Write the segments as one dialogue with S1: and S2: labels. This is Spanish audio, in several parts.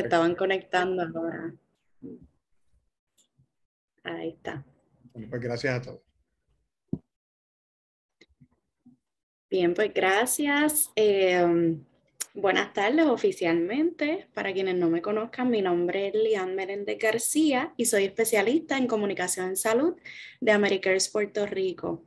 S1: estaban conectando ahora. Ahí está.
S2: pues gracias a todos.
S1: Bien, pues gracias. Eh, buenas tardes oficialmente. Para quienes no me conozcan, mi nombre es Lian Merende García y soy especialista en comunicación en salud de Americares Puerto Rico.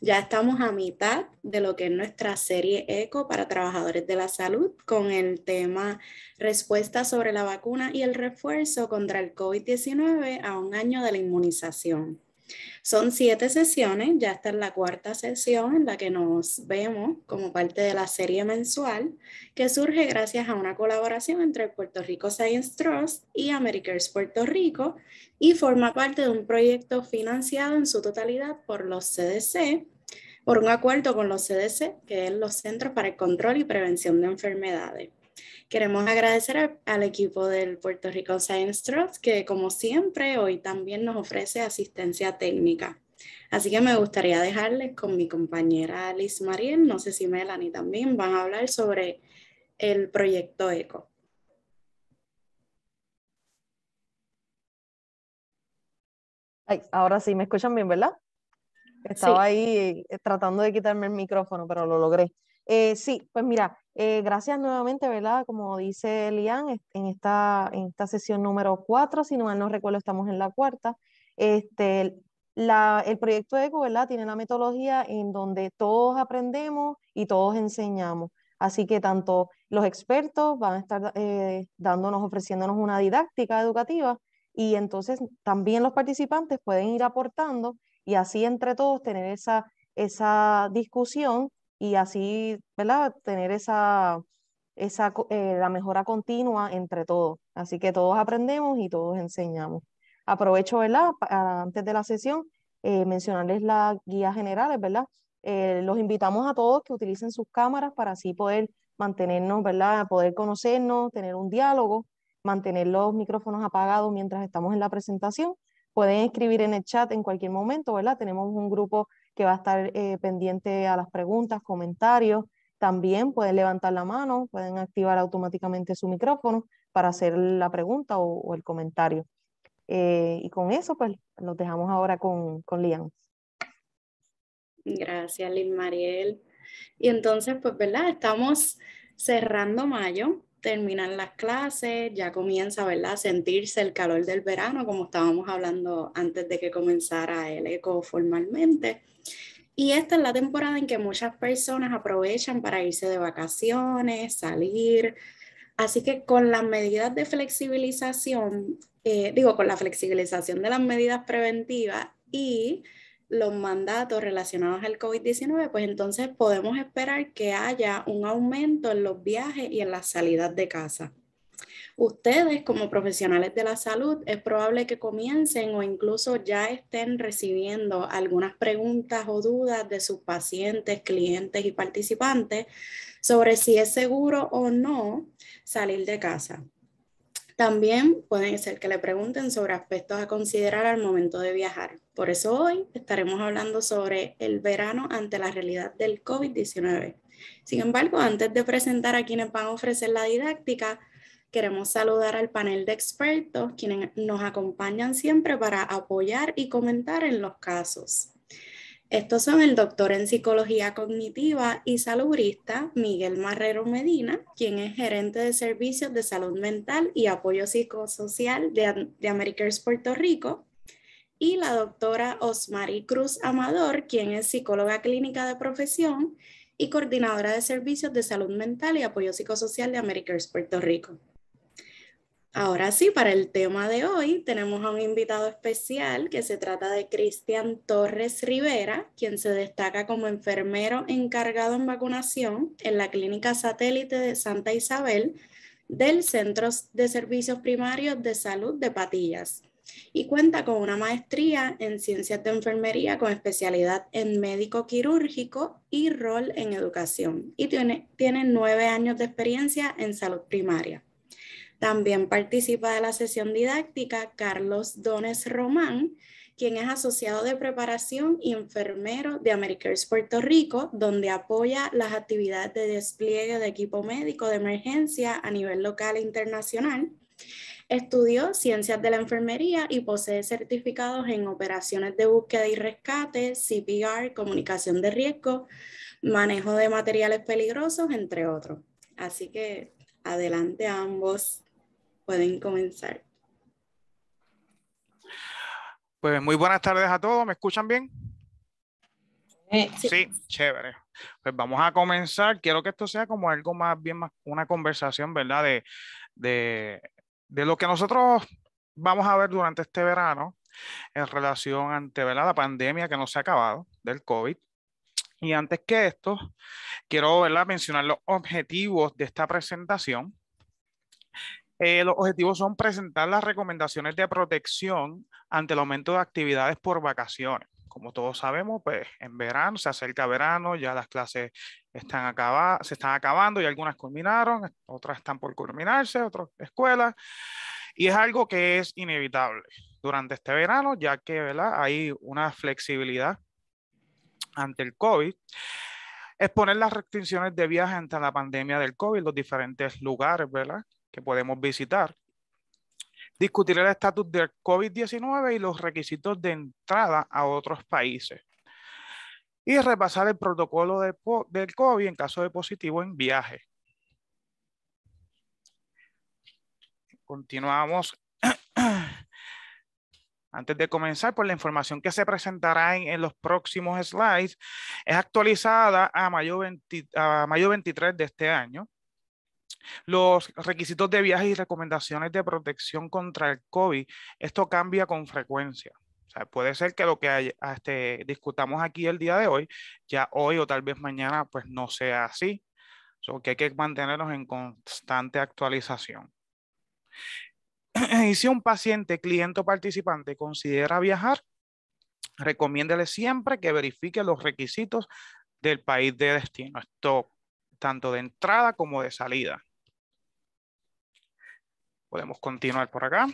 S1: Ya estamos a mitad de lo que es nuestra serie ECO para trabajadores de la salud con el tema Respuesta sobre la vacuna y el refuerzo contra el COVID-19 a un año de la inmunización. Son siete sesiones, ya esta es la cuarta sesión en la que nos vemos como parte de la serie mensual que surge gracias a una colaboración entre Puerto Rico Science Trust y Americares Puerto Rico y forma parte de un proyecto financiado en su totalidad por los CDC, por un acuerdo con los CDC, que es los Centros para el Control y Prevención de Enfermedades. Queremos agradecer al equipo del Puerto Rico Science Trust que como siempre hoy también nos ofrece asistencia técnica. Así que me gustaría dejarles con mi compañera Liz Mariel, no sé si Melanie también, van a hablar sobre el proyecto ECO.
S3: ahora sí, me escuchan bien, ¿verdad? Estaba ahí eh, tratando de quitarme el micrófono, pero lo logré. Eh, sí, pues mira, eh, gracias nuevamente, ¿verdad? Como dice Lian, en esta, en esta sesión número cuatro, si no mal no recuerdo, estamos en la cuarta. Este, la, el proyecto ECO, ¿verdad? Tiene la metodología en donde todos aprendemos y todos enseñamos. Así que tanto los expertos van a estar eh, dándonos, ofreciéndonos una didáctica educativa y entonces también los participantes pueden ir aportando y así entre todos tener esa, esa discusión y así, ¿verdad? Tener esa, esa eh, la mejora continua entre todos. Así que todos aprendemos y todos enseñamos. Aprovecho, ¿verdad? Antes de la sesión, eh, mencionarles las guías generales, ¿verdad? Eh, los invitamos a todos que utilicen sus cámaras para así poder mantenernos, ¿verdad? Poder conocernos, tener un diálogo, mantener los micrófonos apagados mientras estamos en la presentación. Pueden escribir en el chat en cualquier momento, ¿verdad? Tenemos un grupo que va a estar eh, pendiente a las preguntas, comentarios. También pueden levantar la mano, pueden activar automáticamente su micrófono para hacer la pregunta o, el comentario. Eh, y con eso, pues, nos dejamos ahora con, con Lian.
S1: Gracias, Lin Mariel. Y entonces, pues, ¿verdad? Estamos cerrando mayo, terminan las clases, ya comienza, ¿verdad?, sentirse el calor del verano, como estábamos hablando antes de que comenzara el eco formalmente. Y esta es la temporada en que muchas personas aprovechan para irse de vacaciones, salir. Así que con las medidas de flexibilización, eh, digo, con la flexibilización de las medidas preventivas y los mandatos relacionados al COVID-19, pues entonces podemos esperar que haya un aumento en los viajes y en las salidas de casa. Ustedes como profesionales de la salud es probable que comiencen o incluso ya estén recibiendo algunas preguntas o dudas de sus pacientes, clientes y participantes sobre si es seguro o no salir de casa. También pueden ser que le pregunten sobre aspectos a considerar al momento de viajar. Por eso hoy estaremos hablando sobre el verano ante la realidad del COVID-19. Sin embargo, antes de presentar a quienes van a ofrecer la didáctica, queremos saludar al panel de expertos quienes nos acompañan siempre para apoyar y comentar en los casos. Estos son el doctor en psicología cognitiva y salubrista Miguel Marrero Medina, quien es gerente de servicios de salud mental y apoyo psicosocial de, de America's Puerto Rico, y la doctora Osmari Cruz Amador, quien es psicóloga clínica de profesión y coordinadora de servicios de salud mental y apoyo psicosocial de America's Puerto Rico. Ahora sí, para el tema de hoy tenemos a un invitado especial que se trata de Cristian Torres Rivera, quien se destaca como enfermero encargado en vacunación en la Clínica Satélite de Santa Isabel del Centro de Servicios Primarios de Salud de Patillas y cuenta con una maestría en Ciencias de Enfermería con especialidad en médico quirúrgico y rol en educación y tiene, tiene nueve años de experiencia en salud primaria. También participa de la sesión didáctica Carlos Dones Román, quien es asociado de preparación y enfermero de Americares Puerto Rico, donde apoya las actividades de despliegue de equipo médico de emergencia a nivel local e internacional Estudió ciencias de la enfermería y posee certificados en operaciones de búsqueda y rescate, CPR, comunicación de riesgo, manejo de materiales peligrosos, entre otros. Así que adelante ambos, pueden comenzar.
S4: Pues muy buenas tardes a todos, ¿me escuchan bien?
S1: Sí.
S4: sí, chévere. Pues vamos a comenzar. Quiero que esto sea como algo más bien, más una conversación, ¿verdad? De, de, de lo que nosotros vamos a ver durante este verano en relación ante ¿verdad? la pandemia que no se ha acabado del COVID. Y antes que esto, quiero ¿verdad? mencionar los objetivos de esta presentación. Eh, los objetivos son presentar las recomendaciones de protección ante el aumento de actividades por vacaciones. Como todos sabemos, pues en verano, se acerca verano, ya las clases están acaba se están acabando y algunas culminaron, otras están por culminarse, otras escuelas. Y es algo que es inevitable durante este verano, ya que ¿verdad? hay una flexibilidad ante el COVID. Exponer las restricciones de viaje ante la pandemia del COVID, los diferentes lugares ¿verdad? que podemos visitar discutir el estatus del COVID-19 y los requisitos de entrada a otros países. Y repasar el protocolo de, del COVID en caso de positivo en viaje. Continuamos. Antes de comenzar, pues la información que se presentará en, los próximos slides es actualizada a mayo, a mayo 23 de este año. Los requisitos de viaje y recomendaciones de protección contra el COVID, esto cambia con frecuencia. Puede ser que lo que este, discutamos aquí el día de hoy, ya hoy o tal vez mañana, pues no sea así. So, que hay que mantenernos en constante actualización. Y si un paciente, cliente o participante considera viajar, recomiéndele siempre que verifique los requisitos del país de destino. Tanto de entrada como de salida. Podemos continuar por acá.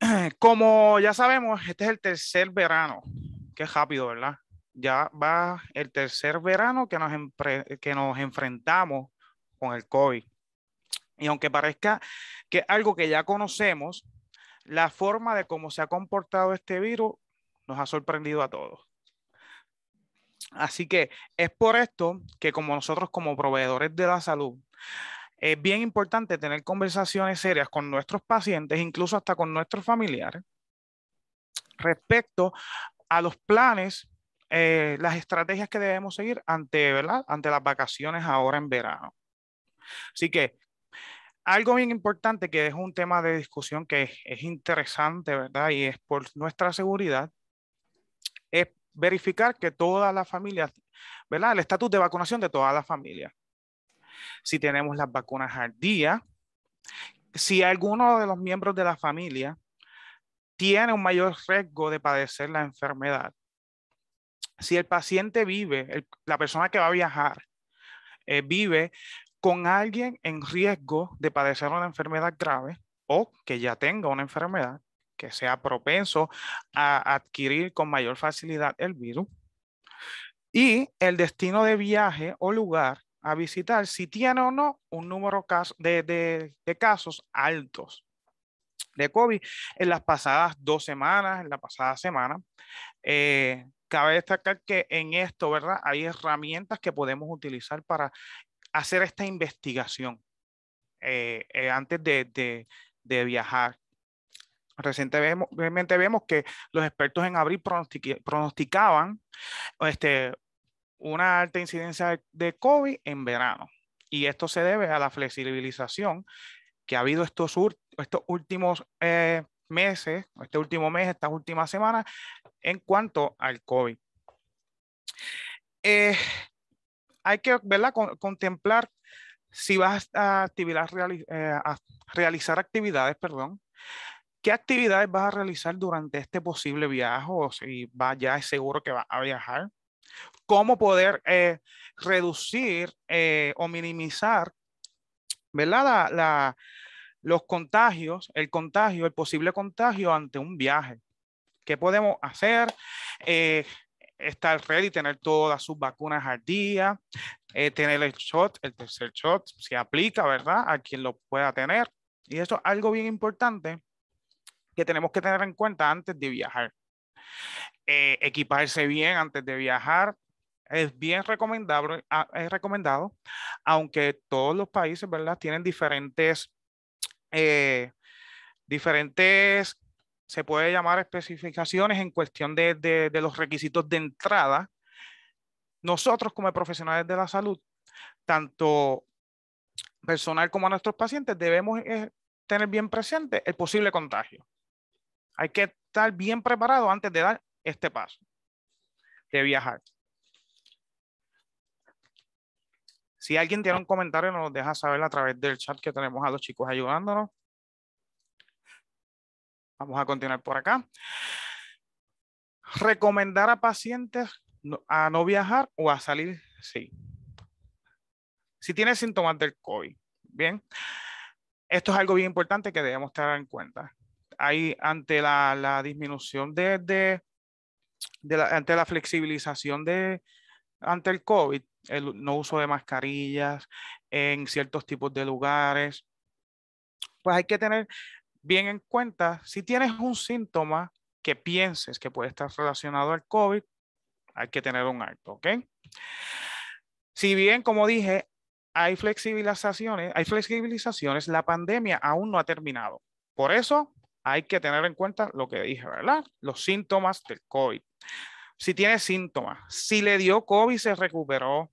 S4: Como ya sabemos, este es el tercer verano. Qué rápido, ¿verdad? Ya va el tercer verano que nos, que nos enfrentamos con el COVID. Y aunque parezca que algo que ya conocemos, la forma de cómo se ha comportado este virus nos ha sorprendido a todos. Así que es por esto que como nosotros como proveedores de la salud es bien importante tener conversaciones serias con nuestros pacientes, incluso hasta con nuestros familiares, respecto a los planes, eh, las estrategias que debemos seguir ante, ¿verdad? ante las vacaciones ahora en verano. Así que algo bien importante que es un tema de discusión que es, es interesante, ¿verdad? Y es por nuestra seguridad, es verificar que toda la familia, ¿verdad? El estatus de vacunación de toda la familia si tenemos las vacunas al día, si alguno de los miembros de la familia tiene un mayor riesgo de padecer la enfermedad, si el paciente vive, la persona que va a viajar, eh, vive con alguien en riesgo de padecer una enfermedad grave o que ya tenga una enfermedad que sea propenso a adquirir con mayor facilidad el virus. Y el destino de viaje o lugar a visitar si tiene o no un número de, casos altos de COVID en las pasadas dos semanas, en la pasada semana. Eh, cabe destacar que en esto, ¿verdad? Hay herramientas que podemos utilizar para hacer esta investigación eh, eh, antes de, viajar. Recientemente vemos que los expertos en abril pronosticaban este, una alta incidencia de COVID en verano. Y esto se debe a la flexibilización que ha habido estos, estos últimos eh, meses, este último mes, estas últimas semanas, en cuanto al COVID. Eh, hay que contemplar si vas a, actividad, eh, realizar actividades, perdón, qué actividades vas a realizar durante este posible viaje o si va, ya es seguro que va a viajar cómo poder eh, reducir eh, o minimizar ¿verdad? los contagios, el contagio, el posible contagio ante un viaje. ¿Qué podemos hacer? Eh, estar ready, tener todas sus vacunas al día, eh, tener el shot, el tercer shot, se aplica, ¿verdad? A quien lo pueda tener. Y eso es algo bien importante que tenemos que tener en cuenta antes de viajar. Eh, equiparse bien antes de viajar es bien recomendable, ah, es recomendado, aunque todos los países, ¿verdad? Tienen diferentes, eh, diferentes, se puede llamar especificaciones en cuestión de, de los requisitos de entrada. Nosotros como profesionales de la salud, tanto personal como a nuestros pacientes, debemos eh, tener bien presente el posible contagio. Hay que estar bien preparado antes de dar este paso de viajar. Si alguien tiene un comentario, nos deja saber a través del chat que tenemos a los chicos ayudándonos. Vamos a continuar por acá. Recomendar a pacientes a no viajar o a salir, sí. Si tiene síntomas del COVID, bien. Esto es algo bien importante que debemos tener en cuenta. Hay ante la, disminución de, de, la, ante la flexibilización de ante el COVID, el no uso de mascarillas en ciertos tipos de lugares, pues hay que tener bien en cuenta si tienes un síntoma que pienses que puede estar relacionado al COVID, hay que tener un alto, ¿ok? Si bien, como dije, hay flexibilizaciones, hay flexibilizaciones, la pandemia aún no ha terminado. Por eso hay que tener en cuenta lo que dije, ¿verdad? Los síntomas del COVID. Si tiene síntomas, si le dio COVID, se recuperó.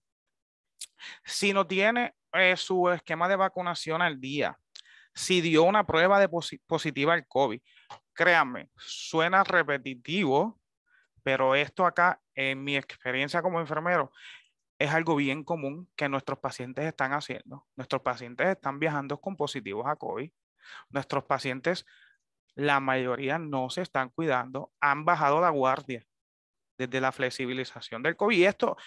S4: Si no tiene eh, su esquema de vacunación al día, si dio una prueba de positiva al COVID, créanme, suena repetitivo, pero esto acá, en mi experiencia como enfermero, es algo bien común que nuestros pacientes están haciendo. Nuestros pacientes están viajando con positivos a COVID. Nuestros pacientes, la mayoría no se están cuidando, han bajado la guardia desde la flexibilización del COVID. Y esto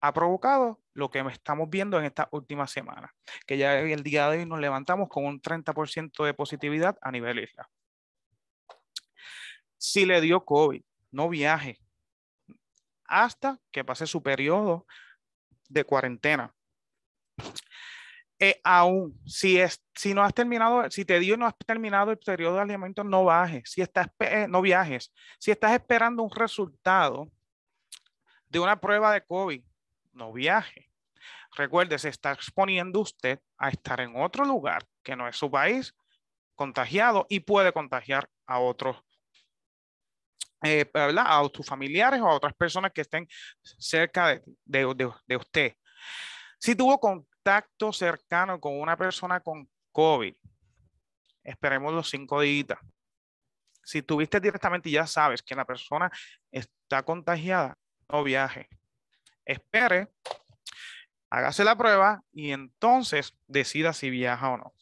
S4: ha provocado lo que estamos viendo en esta última semana, que ya el día de hoy nos levantamos con un 30% de positividad a nivel isla. Si le dio COVID, no viaje hasta que pase su periodo de cuarentena. Eh, aún, si, es, si no has terminado, si te dio no has terminado el periodo de alimento, no bajes. Si estás, eh, no viajes. Si estás esperando un resultado de una prueba de COVID, no viaje. Recuerde, se está exponiendo usted a estar en otro lugar que no es su país, contagiado y puede contagiar a otros, eh, a tus familiares o a otras personas que estén cerca de, usted. Si tuvo contacto cercano con una persona con COVID, esperemos los cinco días. Si tuviste directamente y ya sabes que la persona está contagiada, no viaje espere, hágase la prueba y entonces decida si viaja o no.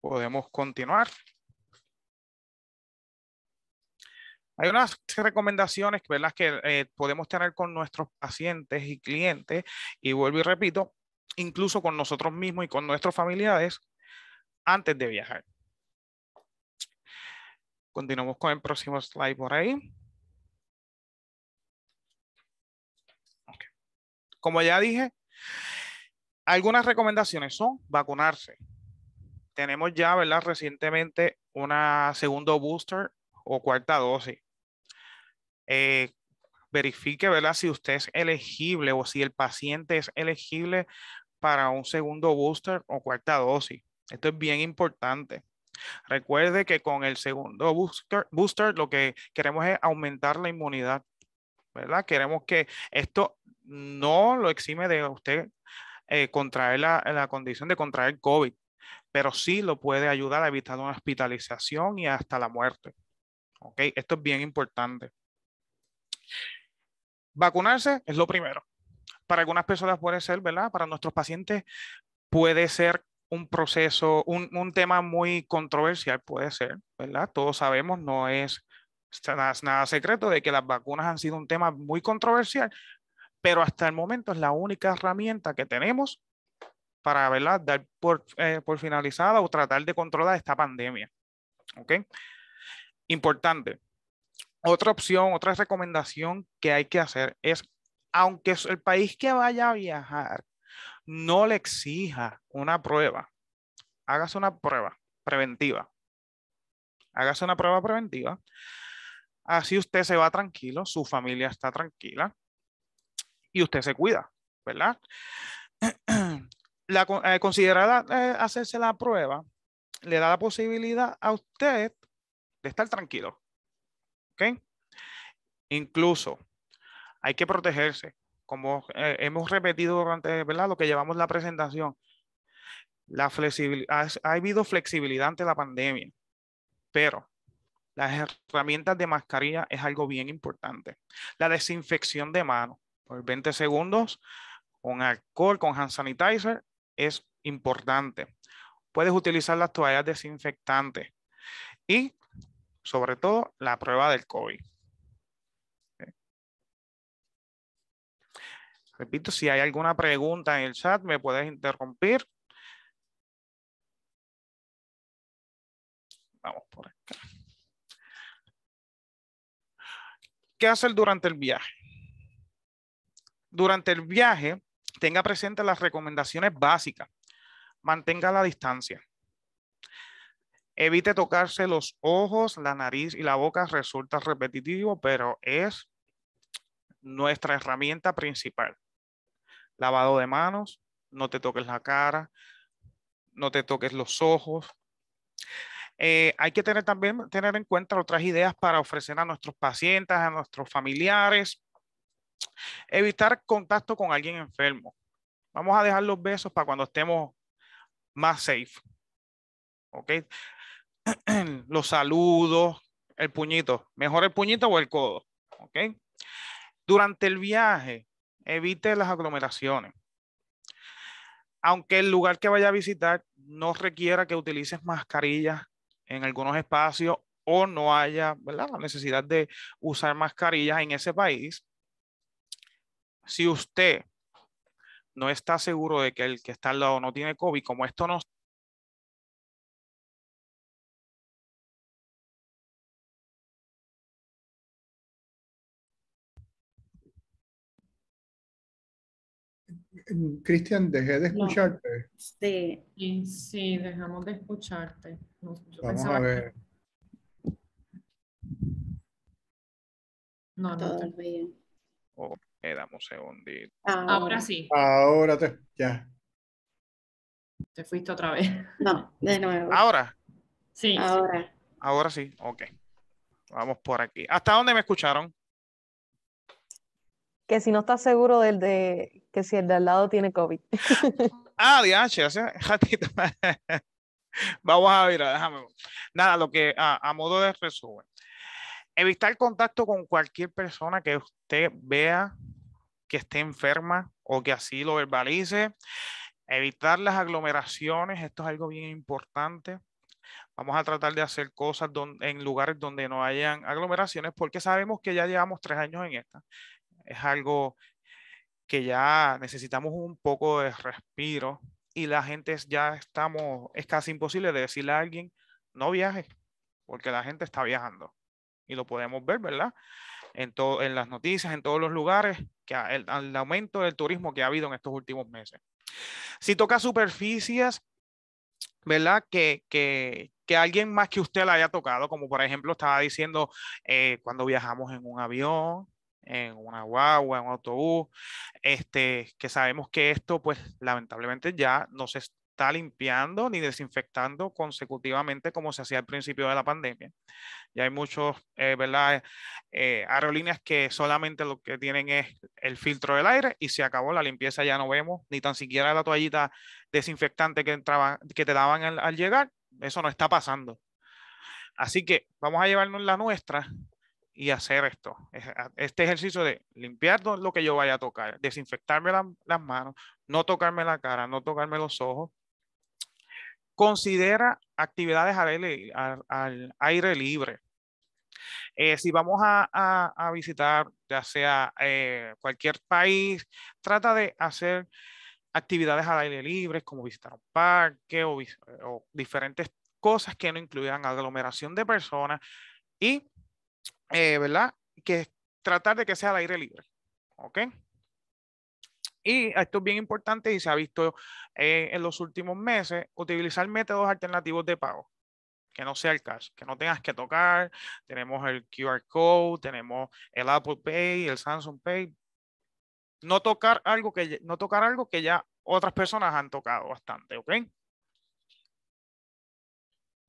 S4: Podemos continuar. Hay unas recomendaciones ¿verdad? que eh, podemos tener con nuestros pacientes y clientes, y vuelvo y repito, incluso con nosotros mismos y con nuestros familiares antes de viajar. Continuamos con el próximo slide por ahí. Como ya dije, algunas recomendaciones son vacunarse. Tenemos ya, ¿verdad? Recientemente una segundo booster o cuarta dosis. Eh, verifique, ¿verdad? Si usted es elegible o si el paciente es elegible para un segundo booster o cuarta dosis. Esto es bien importante. Recuerde que con el segundo booster, booster lo que queremos es aumentar la inmunidad, ¿verdad? Queremos que esto no lo exime de usted eh, contraer la, condición de contraer COVID, pero sí lo puede ayudar a evitar una hospitalización y hasta la muerte. ¿Ok? Esto es bien importante. Vacunarse es lo primero. Para algunas personas puede ser, ¿verdad? Para nuestros pacientes puede ser un proceso, un, un tema muy controversial, puede ser, ¿verdad? Todos sabemos, no es nada, nada secreto de que las vacunas han sido un tema muy controversial, pero hasta el momento es la única herramienta que tenemos para ¿verdad? dar por, eh, por finalizada o tratar de controlar esta pandemia. ¿Ok? Importante. otra opción, otra recomendación que hay que hacer es, aunque el país que vaya a viajar no le exija una prueba, hágase una prueba preventiva. Hágase una prueba preventiva. Así usted se va tranquilo, su familia está tranquila y usted se cuida, ¿verdad? La, eh, eh, hacerse la prueba le da la posibilidad a usted de estar tranquilo. ¿Ok? Incluso hay que protegerse. Como eh, hemos repetido durante ¿verdad? lo que llevamos la presentación, la flexibilidad, ha, habido flexibilidad ante la pandemia, pero las herramientas de mascarilla es algo bien importante. La desinfección de manos por 20 segundos con alcohol, con hand sanitizer, es importante. Puedes utilizar las toallas desinfectantes y, sobre todo, la prueba del COVID. Repito, si hay alguna pregunta en el chat, me puedes interrumpir. Vamos por acá. ¿Qué hacer durante el viaje? Durante el viaje, tenga presente las recomendaciones básicas. Mantenga la distancia. Evite tocarse los ojos, la nariz y la boca. Resulta repetitivo, pero es nuestra herramienta principal. Lavado de manos, no te toques la cara, no te toques los ojos. Eh, hay que tener también tener en cuenta otras ideas para ofrecer a nuestros pacientes, a nuestros familiares. Evitar contacto con alguien enfermo. Vamos a dejar los besos para cuando estemos más safe. ¿Ok? Los saludos, el puñito. Mejor el puñito o el codo. ¿Ok? Durante el viaje, evite las aglomeraciones. Aunque el lugar que vaya a visitar no requiera que utilices mascarillas en algunos espacios o no haya la necesidad de usar mascarillas en ese país, si usted no está seguro de que el que está al lado no tiene COVID, como esto no
S2: Cristian, dejé de escucharte.
S1: Sí.
S5: sí, dejamos de escucharte.
S2: Vamos a ver.
S5: No, no.
S4: Oh, dame un segundito.
S5: Ahora sí.
S2: Ahora te, ya.
S5: Te fuiste otra vez.
S1: No, de nuevo.
S4: Ahora.
S5: Sí.
S1: Ahora.
S4: Ahora sí, ok. Vamos por aquí. ¿Hasta dónde me escucharon?
S3: que si no estás seguro del de que si el de al lado tiene COVID.
S4: ah, DH, hace ratito. Vamos a ver, déjame. Nada, lo que a, modo de resumen. Evitar contacto con cualquier persona que usted vea que esté enferma o que así lo verbalice. Evitar las aglomeraciones, esto es algo bien importante. Vamos a tratar de hacer cosas en lugares donde no hayan aglomeraciones porque sabemos que ya llevamos tres años en esta es algo que ya necesitamos un poco de respiro y la gente ya estamos, es casi imposible de decirle a alguien, no viaje, porque la gente está viajando. Y lo podemos ver, ¿verdad? En, todo, en las noticias, en todos los lugares, que el, el aumento del turismo que ha habido en estos últimos meses. Si toca superficies, ¿verdad? Que, que, que, alguien más que usted la haya tocado, como por ejemplo estaba diciendo eh, cuando viajamos en un avión, en una guagua, en un autobús, este, que sabemos que esto, pues lamentablemente ya no se está limpiando ni desinfectando consecutivamente como se hacía al principio de la pandemia. Ya hay muchos, eh, ¿verdad? Eh, aerolíneas que solamente lo que tienen es el filtro del aire y se acabó la limpieza, ya no vemos ni tan siquiera la toallita desinfectante que, entraba, que te daban al llegar, eso no está pasando. Así que vamos a llevarnos la nuestra y hacer esto. Este ejercicio de limpiar lo que yo vaya a tocar, desinfectarme las manos, no tocarme la cara, no tocarme los ojos. Considera actividades al aire, libre. Eh, si vamos a, visitar ya sea eh, cualquier país, trata de hacer actividades al aire libre, como visitar un parque o, o diferentes cosas que no incluyan aglomeración de personas y eh, ¿verdad? Que tratar de que sea al aire libre. ¿Ok? Y esto es bien importante y se ha visto eh, en los últimos meses, utilizar métodos alternativos de pago, que no sea el cash, que no tengas que tocar. Tenemos el QR code, tenemos el Apple Pay, el Samsung Pay. No tocar algo que, no tocar algo que ya otras personas han tocado bastante, ¿ok?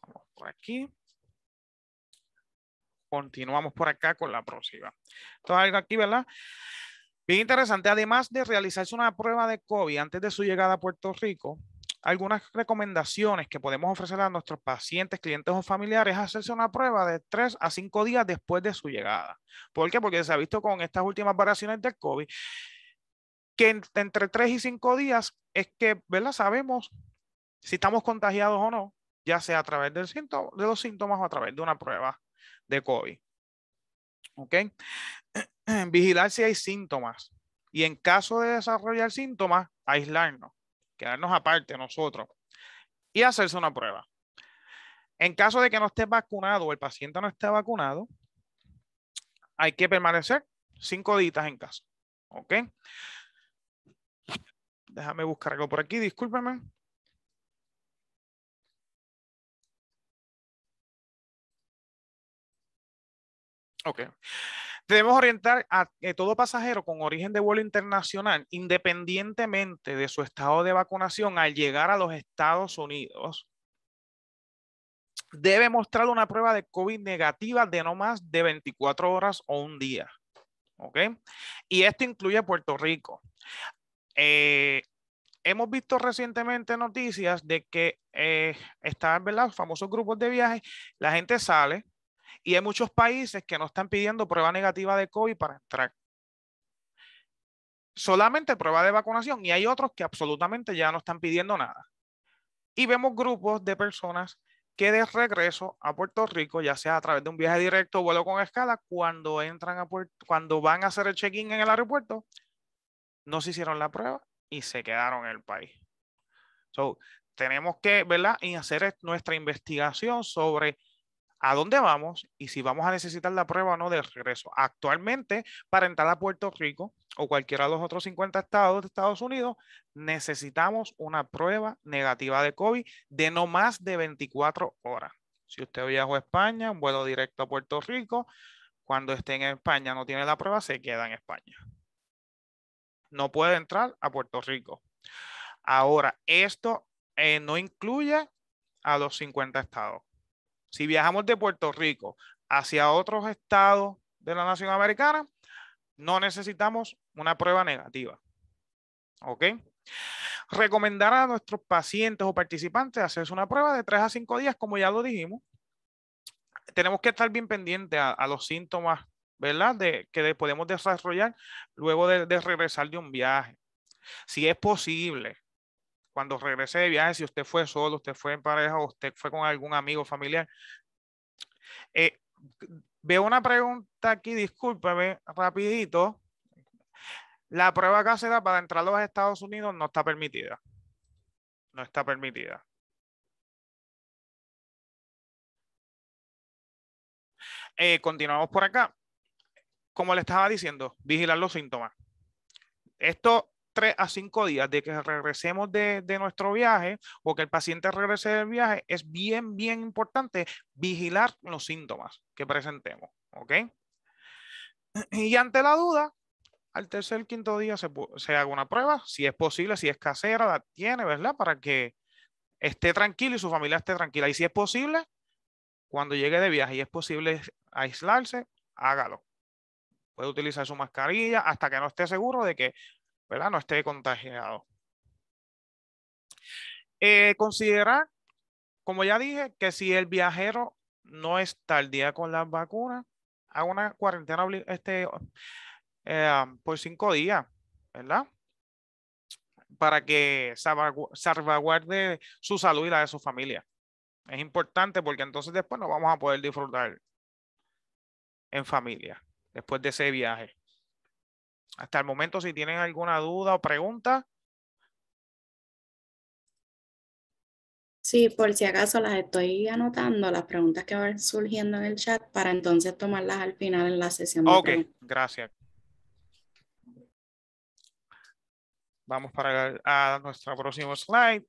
S4: Vamos por aquí. Continuamos por acá con la próxima. Entonces, algo aquí, ¿verdad? Bien interesante. Además de realizarse una prueba de COVID antes de su llegada a Puerto Rico, algunas recomendaciones que podemos ofrecer a nuestros pacientes, clientes o familiares es hacerse una prueba de 3 a 5 días después de su llegada. ¿Por qué? Porque se ha visto con estas últimas variaciones del COVID que entre 3 y 5 días es que, ¿verdad? Sabemos si estamos contagiados o no, ya sea a través de los síntomas o a través de una prueba de COVID. ¿Ok? Vigilar si hay síntomas y en caso de desarrollar síntomas, aislarnos, quedarnos aparte nosotros y hacerse una prueba. En caso de que no esté vacunado o el paciente no esté vacunado, hay que permanecer cinco días en casa. ¿Ok? Déjame buscar algo por aquí, discúlpeme. Ok. Debemos orientar a todo pasajero con origen de vuelo internacional, independientemente de su estado de vacunación, al llegar a los Estados Unidos, debe mostrar una prueba de COVID negativa de no más de 24 horas o un día. ¿Ok? Y esto incluye Puerto Rico. Eh, hemos visto recientemente noticias de que eh, están, ¿verdad? Famosos grupos de viaje, la gente sale, y hay muchos países que no están pidiendo prueba negativa de COVID para entrar. Solamente prueba de vacunación y hay otros que absolutamente ya no están pidiendo nada. Y vemos grupos de personas que de regreso a Puerto Rico, ya sea a través de un viaje directo o vuelo con escala, cuando entran a Puerto, cuando van a hacer el check-in en el aeropuerto, no se hicieron la prueba y se quedaron en el país. So, tenemos que, ¿verdad? Y hacer nuestra investigación sobre a dónde vamos y si vamos a necesitar la prueba o no de regreso. Actualmente, para entrar a Puerto Rico o cualquiera de los otros 50 estados de Estados Unidos, necesitamos una prueba negativa de COVID de no más de 24 horas. Si usted viajó a España, un vuelo directo a Puerto Rico, cuando esté en España no tiene la prueba, se queda en España. No puede entrar a Puerto Rico. Ahora, esto eh, no incluye a los 50 estados. Si viajamos de Puerto Rico hacia otros estados de la nación americana, no necesitamos una prueba negativa. ¿Ok? Recomendar a nuestros pacientes o participantes hacerse una prueba de 3 a 5 días, como ya lo dijimos. Tenemos que estar bien pendientes a, los síntomas, ¿verdad? De, que podemos desarrollar luego de, de regresar de un viaje. Si es posible, cuando regrese de viaje, si usted fue solo, usted fue en pareja o usted fue con algún amigo familiar. Eh, veo una pregunta aquí, discúlpeme, rapidito. La prueba casera para entrar a los Estados Unidos no está permitida. No está permitida. Eh, continuamos por acá. Como le estaba diciendo, vigilar los síntomas. Esto tres a cinco días de que regresemos de, nuestro viaje o que el paciente regrese del viaje, es bien, bien importante vigilar los síntomas que presentemos. ¿Ok? Y ante la duda, al tercer, quinto día se, se haga una prueba, si es posible, si es casera, la tiene, ¿verdad? Para que esté tranquilo y su familia esté tranquila. Y si es posible, cuando llegue de viaje y es posible aislarse, hágalo. Puede utilizar su mascarilla hasta que no esté seguro de que ¿verdad? No esté contagiado. Eh, considerar, como ya dije, que si el viajero no está al día con las vacunas, haga una cuarentena este, eh, por cinco días, ¿verdad? Para que salvaguarde su salud y la de su familia. Es importante porque entonces después no vamos a poder disfrutar en familia después de ese viaje. Hasta el momento, si tienen alguna duda o pregunta.
S1: Sí, por si acaso las estoy anotando, las preguntas que van surgiendo en el chat, para entonces tomarlas al final en la sesión. De
S4: Ok,
S1: preguntas.
S4: gracias. Vamos para a nuestro próximo slide.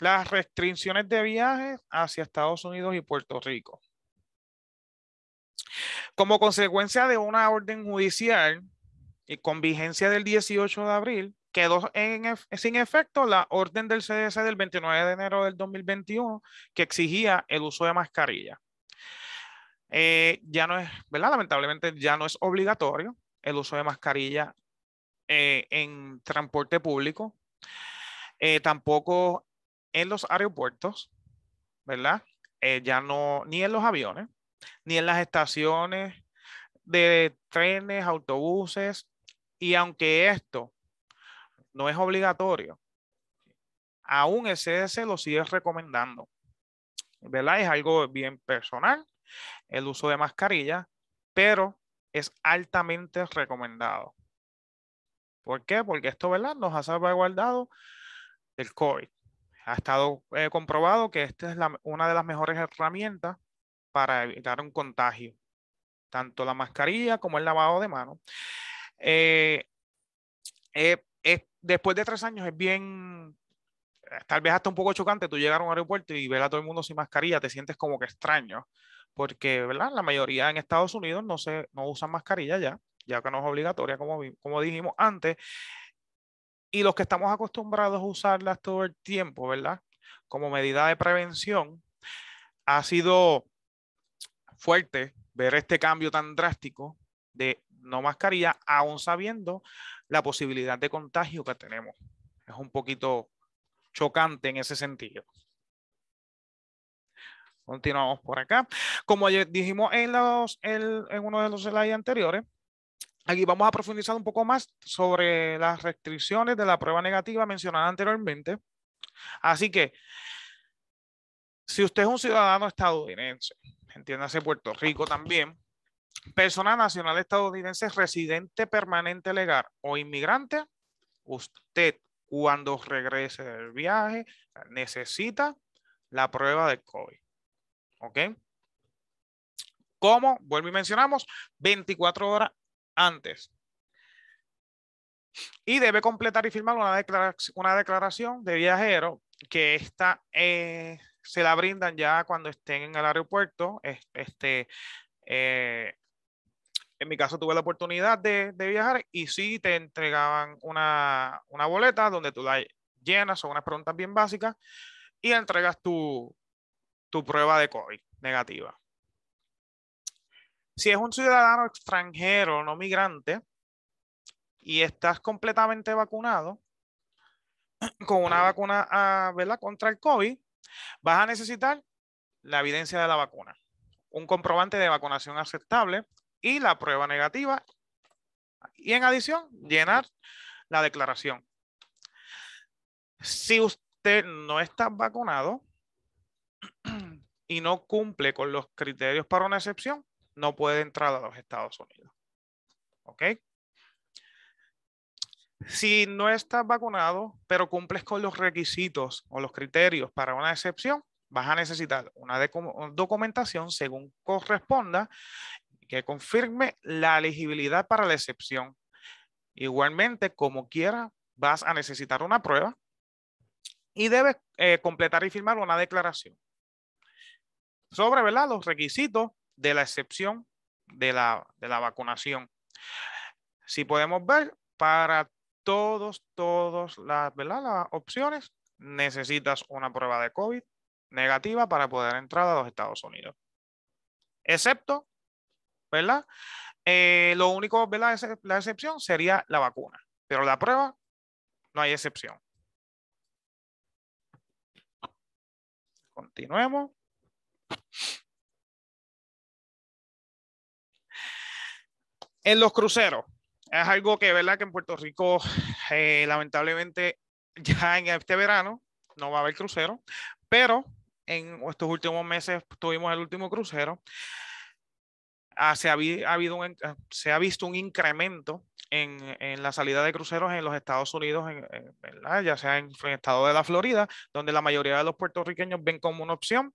S4: Las restricciones de viaje hacia Estados Unidos y Puerto Rico. Como consecuencia de una orden judicial y con vigencia del 18 de abril, quedó sin efecto la orden del CDC del 29 de enero del 2021 que exigía el uso de mascarilla. Eh, ya no es, ¿verdad? Lamentablemente ya no es obligatorio el uso de mascarilla eh, en transporte público, eh, tampoco en los aeropuertos, ¿verdad? Ya no, ni en los aviones, ni en las estaciones de trenes, autobuses, y aunque esto no es obligatorio, aún el CDC lo sigue recomendando, ¿verdad? Es algo bien personal el uso de mascarilla, pero es altamente recomendado. ¿Por qué? Porque esto, ¿verdad? Nos ha salvaguardado del COVID. Ha estado eh, comprobado que esta es una de las mejores herramientas para evitar un contagio, tanto la mascarilla como el lavado de manos. Eh, eh, es- después de tres años es bien, tal vez hasta un poco chocante tú llegar a un aeropuerto y ver a todo el mundo sin mascarilla, te sientes como que extraño, porque ¿verdad? la mayoría en Estados Unidos no, se, no usan mascarilla ya, ya que no es obligatoria, como, como dijimos antes, y los que estamos acostumbrados a usarlas todo el tiempo, ¿verdad? Como medida de prevención, ha sido fuerte ver este cambio tan drástico de no mascarilla, aún sabiendo la posibilidad de contagio que tenemos. Es un poquito chocante en ese sentido. Continuamos por acá. Como dijimos en, los, en uno de los slides anteriores, aquí vamos a profundizar un poco más sobre las restricciones de la prueba negativa mencionada anteriormente. Así que, si usted es un ciudadano estadounidense, entiéndase Puerto Rico también, persona nacional estadounidense, residente permanente legal o inmigrante, usted cuando regrese del viaje necesita la prueba de COVID. ¿Ok? Como, vuelvo y mencionamos, 24 horas antes. Y debe completar y firmar una, declaración, de viajero que esta eh, se la brindan ya cuando estén en el aeropuerto. Este, eh, en mi caso tuve la oportunidad de, de, viajar y sí te entregaban una, una boleta donde tú la llenas, son unas preguntas bien básicas y entregas tu, tu prueba de COVID negativa. Si es un ciudadano extranjero, no migrante, y estás completamente vacunado con una vacuna ah, ¿verdad? contra el COVID, vas a necesitar la evidencia de la vacuna, un comprobante de vacunación aceptable y la prueba negativa. Y en adición, llenar la declaración. Si usted no está vacunado y no cumple con los criterios para una excepción, no puede entrar a los Estados Unidos. ¿Ok? Si no estás vacunado, pero cumples con los requisitos o los criterios para una excepción, vas a necesitar una documentación según corresponda que confirme la elegibilidad para la excepción. Igualmente, como quiera, vas a necesitar una prueba y debes eh, completar y firmar una declaración sobre ¿verdad? los requisitos de la excepción de la, de la vacunación. Si podemos ver, para todos, todos las, las opciones, necesitas una prueba de COVID negativa para poder entrar a los Estados Unidos. Excepto, ¿verdad? Eh, lo único, ¿verdad? La excepción sería la vacuna, pero la prueba no hay excepción. Continuemos. En los cruceros, es algo que, ¿verdad? Que en Puerto Rico, eh, lamentablemente, ya en este verano no va a haber crucero, pero en estos últimos meses tuvimos el último crucero. Ah, se, ha, habido un, ah, se ha visto un incremento en, en, la salida de cruceros en los Estados Unidos, ya sea en, el estado de la Florida, donde la mayoría de los puertorriqueños ven como una opción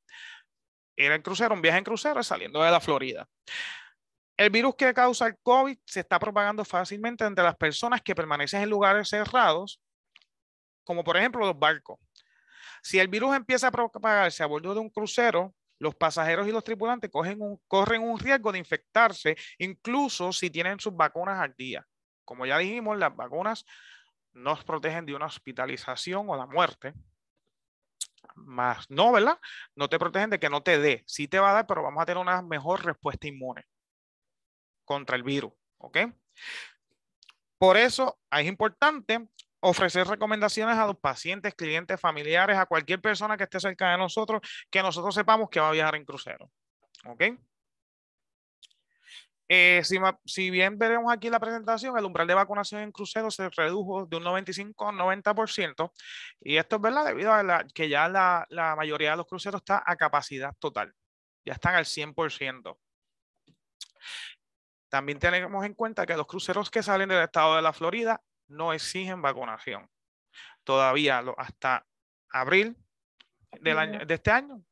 S4: ir en crucero, un viaje en crucero saliendo de la Florida. El virus que causa el COVID se está propagando fácilmente entre las personas que permanecen en lugares cerrados, como por ejemplo los barcos. Si el virus empieza a propagarse a bordo de un crucero, los pasajeros y los tripulantes corren un riesgo de infectarse, incluso si tienen sus vacunas al día. Como ya dijimos, las vacunas nos protegen de una hospitalización o la muerte. Más no, ¿verdad? No te protegen de que no te dé. Sí te va a dar, pero vamos a tener una mejor respuesta inmune contra el virus. ¿Ok? Por eso es importante ofrecer recomendaciones a los pacientes, clientes, familiares, a cualquier persona que esté cerca de nosotros, que nosotros sepamos que va a viajar en crucero. ¿Ok? Eh, si, bien veremos aquí la presentación, el umbral de vacunación en crucero se redujo de un 95 a un 90%, y esto es verdad debido a que ya la, la mayoría de los cruceros está a capacidad total, ya están al 100%. También tenemos en cuenta que los cruceros que salen del estado de la Florida no exigen vacunación. Todavía hasta abril del año, de este año,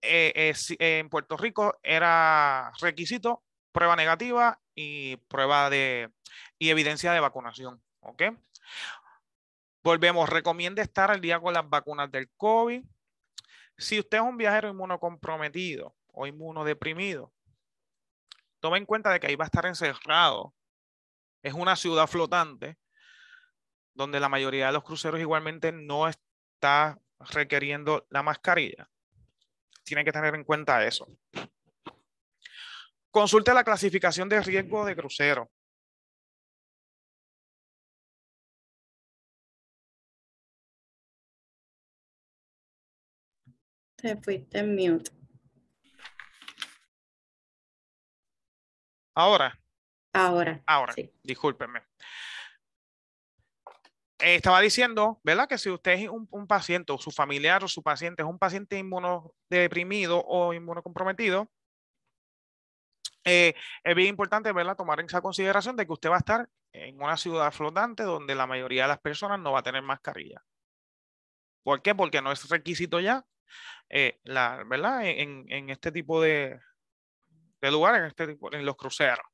S4: eh, en Puerto Rico era requisito prueba negativa y prueba de y evidencia de vacunación. ¿Ok? Volvemos, recomienda estar al día con las vacunas del COVID. Si usted es un viajero inmunocomprometido o inmunodeprimido, tome en cuenta de que ahí va a estar encerrado es una ciudad flotante donde la mayoría de los cruceros igualmente no está requiriendo la mascarilla. Tienen que tener en cuenta eso. Consulte la clasificación de riesgo de crucero.
S1: Te fuiste en mute.
S4: Ahora.
S1: Ahora.
S4: Ahora, sí. discúlpenme. Eh, estaba diciendo, ¿verdad? Que si usted es un, paciente o su familiar o su paciente es un paciente inmunodeprimido o inmunocomprometido, eh, es bien importante ¿verdad? tomar en esa consideración de que usted va a estar en una ciudad flotante donde la mayoría de las personas no va a tener mascarilla. ¿Por qué? Porque no es requisito ya, eh, la, ¿verdad? En, en, este tipo de, de lugares, en, este en los cruceros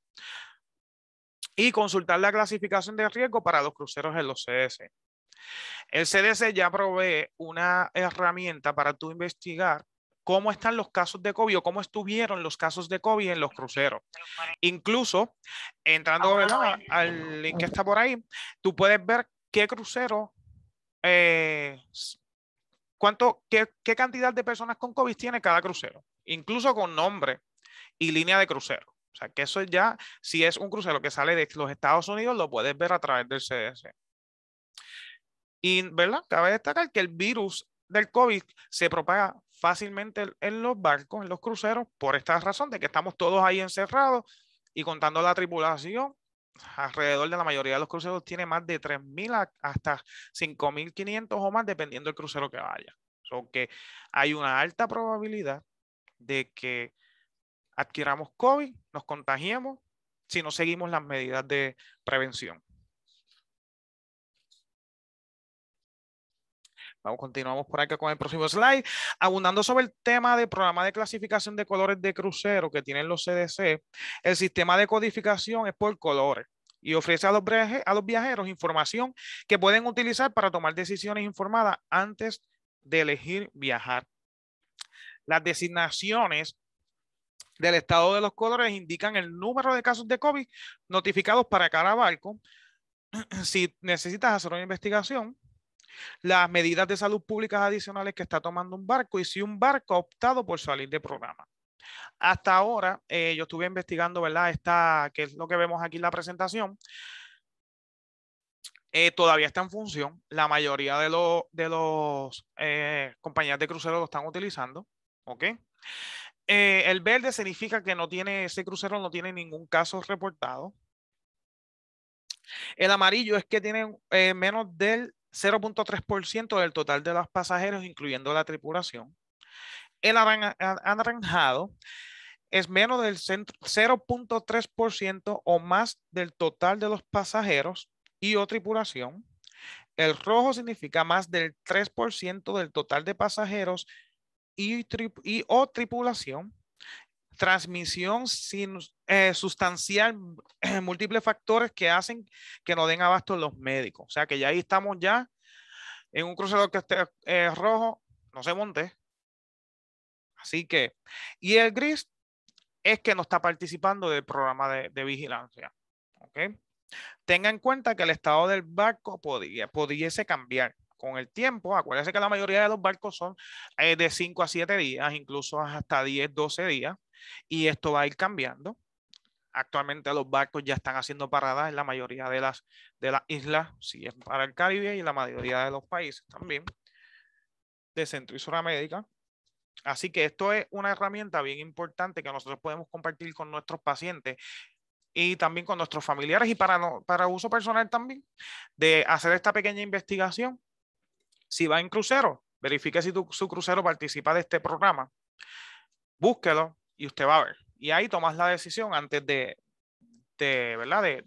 S4: y consultar la clasificación de riesgo para los cruceros en los CDC. El CDC ya provee una herramienta para tú investigar cómo están los casos de COVID o cómo estuvieron los casos de COVID en los cruceros. Incluso, entrando al link que está por ahí, tú puedes ver qué crucero, eh, cuánto, qué, qué cantidad de personas con COVID tiene cada crucero, incluso con nombre y línea de crucero. O sea, que eso ya, si es un crucero que sale de los Estados Unidos, lo puedes ver a través del CDC. Y, ¿verdad? Cabe destacar que el virus del COVID se propaga fácilmente en los barcos, en los cruceros, por esta razón de que estamos todos ahí encerrados y contando la tripulación, alrededor de la mayoría de los cruceros tiene más de 3.000 hasta 5.500 o más, dependiendo del crucero que vaya. O que hay una alta probabilidad de que adquiramos COVID, nos contagiemos si no seguimos las medidas de prevención. Vamos, continuamos por acá con el próximo slide. Abundando sobre el tema del programa de clasificación de colores de crucero que tienen los CDC, el sistema de codificación es por colores y ofrece a los, a los viajeros información que pueden utilizar para tomar decisiones informadas antes de elegir viajar. Las designaciones del estado de los colores indican el número de casos de COVID notificados para cada barco. Si necesitas hacer una investigación, las medidas de salud públicas adicionales que está tomando un barco y si un barco ha optado por salir de programa. Hasta ahora, eh, yo estuve investigando, ¿verdad? Esta, que es lo que vemos aquí en la presentación. Eh, todavía está en función. La mayoría de, los de eh, compañías de cruceros lo están utilizando. ¿Ok? Eh, el verde significa que no tiene, ese crucero no tiene ningún caso reportado. El amarillo es que tiene eh, menos del 0.3% del total de los pasajeros, incluyendo la tripulación. El anaranjado es menos del 0.3% o más del total de los pasajeros y o tripulación. El rojo significa más del 3% del total de pasajeros y, o tripulación. Transmisión sin, eh, sustancial, múltiples factores que hacen que no den abasto los médicos. O sea que ya ahí estamos ya en un crucero que esté eh, rojo, no se monte. Así que, y el gris es que no está participando del programa de, vigilancia. ¿okay? Tenga en cuenta que el estado del barco podía, pudiese cambiar con el tiempo. Acuérdense que la mayoría de los barcos son eh, de 5 a 7 días, incluso hasta 10, 12 días, y esto va a ir cambiando. Actualmente los barcos ya están haciendo paradas en la mayoría de las, de las islas, si es para el Caribe y la mayoría de los países también de Centro y Suramérica. Así que esto es una herramienta bien importante que nosotros podemos compartir con nuestros pacientes y también con nuestros familiares y para, para uso personal también, de hacer esta pequeña investigación. Si va en crucero, verifique si su crucero participa de este programa, búsquelo y usted va a ver. Y ahí tomas la decisión antes de, de ¿verdad? De,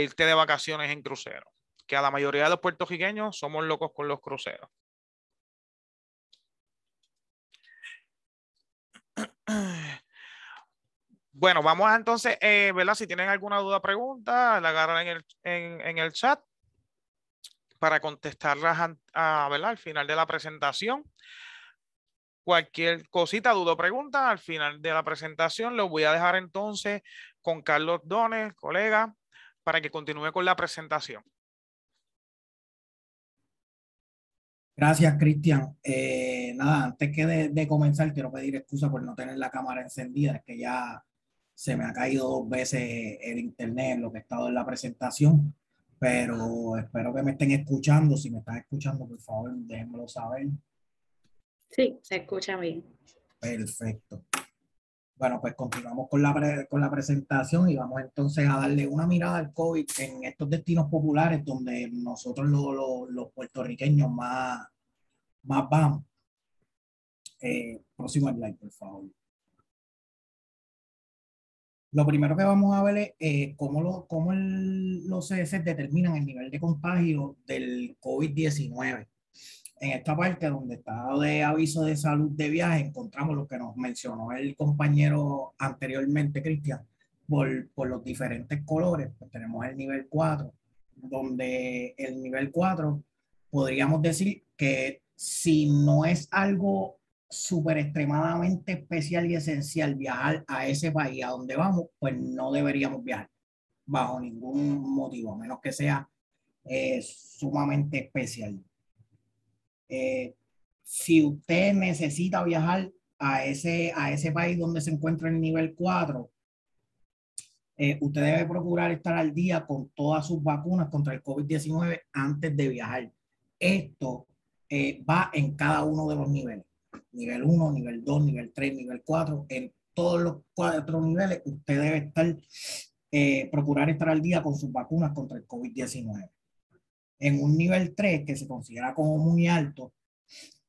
S4: irte de vacaciones en crucero. Que a la mayoría de los puertorriqueños somos locos con los cruceros. Bueno, vamos a entonces, eh, ¿verdad? Si tienen alguna duda pregunta, la agarran en el, en, el chat para contestarlas a, ¿verdad? al final de la presentación. Cualquier cosita, duda o pregunta, al final de la presentación lo voy a dejar entonces con Carlos Dones, colega, para que continúe con la presentación.
S6: Gracias, Cristian. Eh, nada, antes que de, comenzar, quiero pedir excusa por no tener la cámara encendida, es que ya se me ha caído dos veces el internet, lo que he estado en la presentación, pero espero que me estén escuchando. Si me están escuchando, por favor, déjenmelo saber.
S1: Sí, se escucha bien.
S6: Perfecto. Bueno, pues continuamos con la, con la presentación y vamos entonces a darle una mirada al COVID en estos destinos populares donde nosotros los, puertorriqueños más, más vamos. Eh, próximo slide, por favor. Lo primero que vamos a ver es eh, cómo, lo, cómo los CS determinan el nivel de contagio del COVID-19 en esta parte donde está de aviso de salud de viaje, encontramos lo que nos mencionó el compañero anteriormente, Cristian, por, por, los diferentes colores. Pues tenemos el nivel 4, donde el nivel 4 podríamos decir que si no es algo súper extremadamente especial y esencial viajar a ese país a donde vamos, pues no deberíamos viajar bajo ningún motivo, a menos que sea eh, sumamente especial. Eh, si usted necesita viajar a ese, a ese país donde se encuentra en nivel 4, eh, usted debe procurar estar al día con todas sus vacunas contra el COVID-19 antes de viajar. Esto va en cada uno de los niveles. Nivel 1, nivel 2, nivel 3, nivel 4. En todos los cuatro niveles usted debe estar, procurar estar al día con sus vacunas contra el COVID-19 en un nivel 3 que se considera como muy alto,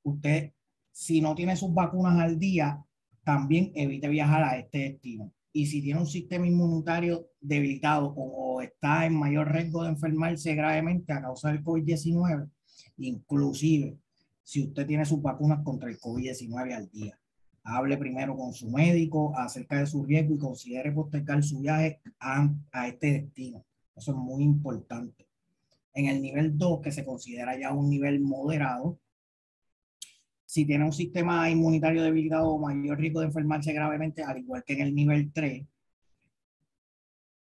S6: usted, si no tiene sus vacunas al día, también evite viajar a este destino. Y si tiene un sistema inmunitario debilitado o, está en mayor riesgo de enfermarse gravemente a causa del COVID-19, inclusive si usted tiene sus vacunas contra el COVID-19 al día, hable primero con su médico acerca de su riesgo y considere postergar su viaje a, a este destino. Eso es muy importante. En el nivel 2, que se considera ya un nivel moderado, si tiene un sistema inmunitario debilitado o mayor riesgo de enfermarse gravemente, al igual que en el nivel 3,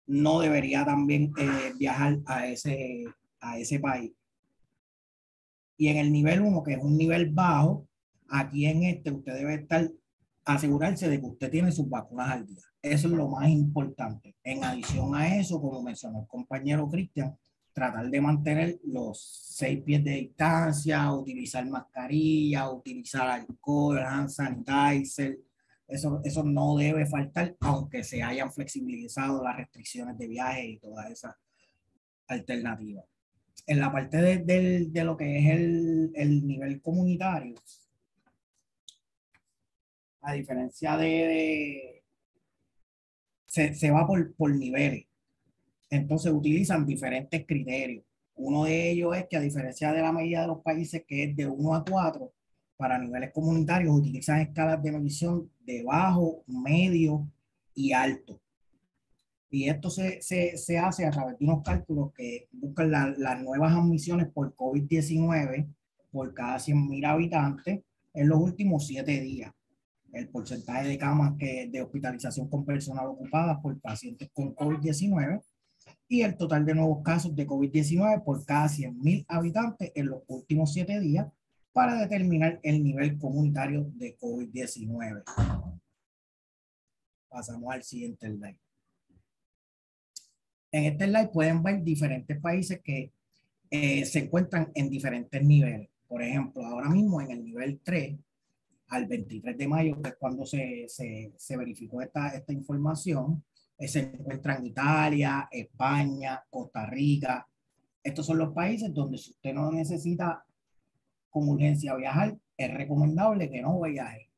S6: no debería también eh, viajar a ese, a ese país. Y en el nivel 1, que es un nivel bajo, aquí en este usted debe estar, asegurarse de que usted tiene sus vacunas al día. Eso es lo más importante. En adición a eso, como mencionó el compañero Cristian, tratar de mantener los seis pies de distancia, utilizar mascarilla, utilizar alcohol, hand sanitizer. Eso, eso no debe faltar, aunque se hayan flexibilizado las restricciones de viaje y todas esas alternativas. En la parte de, de, lo que es el, el nivel comunitario, a diferencia de, de- se, se va por, por niveles. Entonces utilizan diferentes criterios. Uno de ellos es que a diferencia de la medida de los países que es de 1 a 4, para niveles comunitarios utilizan escalas de medición de bajo, medio y alto. Y esto se, se, se hace a través de unos cálculos que buscan la- las nuevas admisiones por COVID-19 por cada 100.000 habitantes en los últimos siete días. El porcentaje de camas que, de hospitalización con personal ocupada por pacientes con COVID-19 y el total de nuevos casos de COVID-19 por cada 100.000 habitantes en los últimos siete días para determinar el nivel comunitario de COVID-19. Pasamos al siguiente slide. En este slide pueden ver diferentes países que eh, se encuentran en diferentes niveles. Por ejemplo, ahora mismo en el nivel 3, al 23 de mayo, que es cuando se, se, se verificó esta, esta información, eh, se encuentran Italia, España, Costa Rica. Estos son los países donde si usted no necesita con urgencia viajar, es recomendable que no viaje.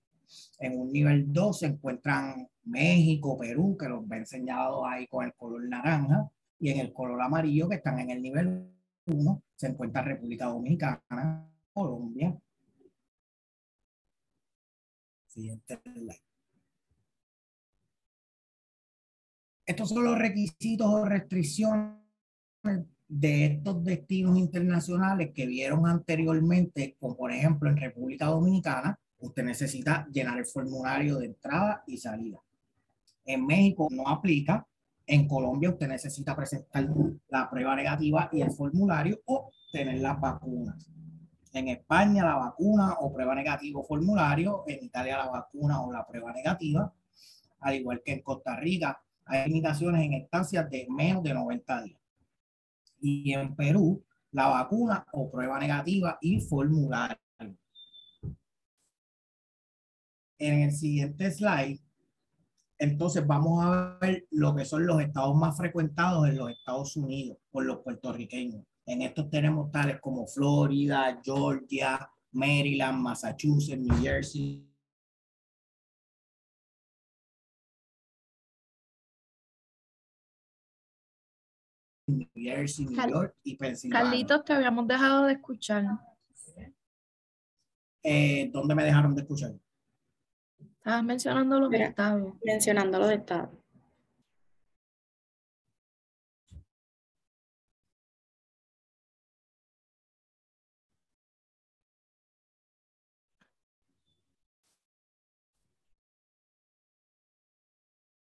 S6: En un nivel 2 se encuentran México, Perú, que los ven señalados ahí con el color naranja, y en el color amarillo, que están en el nivel 1, se encuentra República Dominicana, Colombia. Siguiente slide. Estos son los requisitos o restricciones de estos destinos internacionales que vieron anteriormente, como por ejemplo en República Dominicana, usted necesita llenar el formulario de entrada y salida. En México no aplica. En Colombia usted necesita presentar la prueba negativa y el formulario o tener las vacunas. En España la vacuna o prueba negativa o formulario. En Italia la vacuna o la prueba negativa. Al igual que en Costa Rica hay limitaciones en estancias de menos de 90 días. Y en Perú la vacuna o prueba negativa y formulario. En el siguiente slide entonces vamos a ver lo que son los estados más frecuentados en los Estados Unidos por los puertorriqueños. En estos tenemos tales como Florida, Georgia, Maryland, Massachusetts, New Jersey. New Jersey, New York y Pensilvania.
S7: Carlitos, te habíamos dejado de escuchar.
S6: Eh, ¿Dónde me dejaron de escuchar?
S7: Estabas mencionando los
S1: Mira.
S7: estados.
S1: mencionando los estados.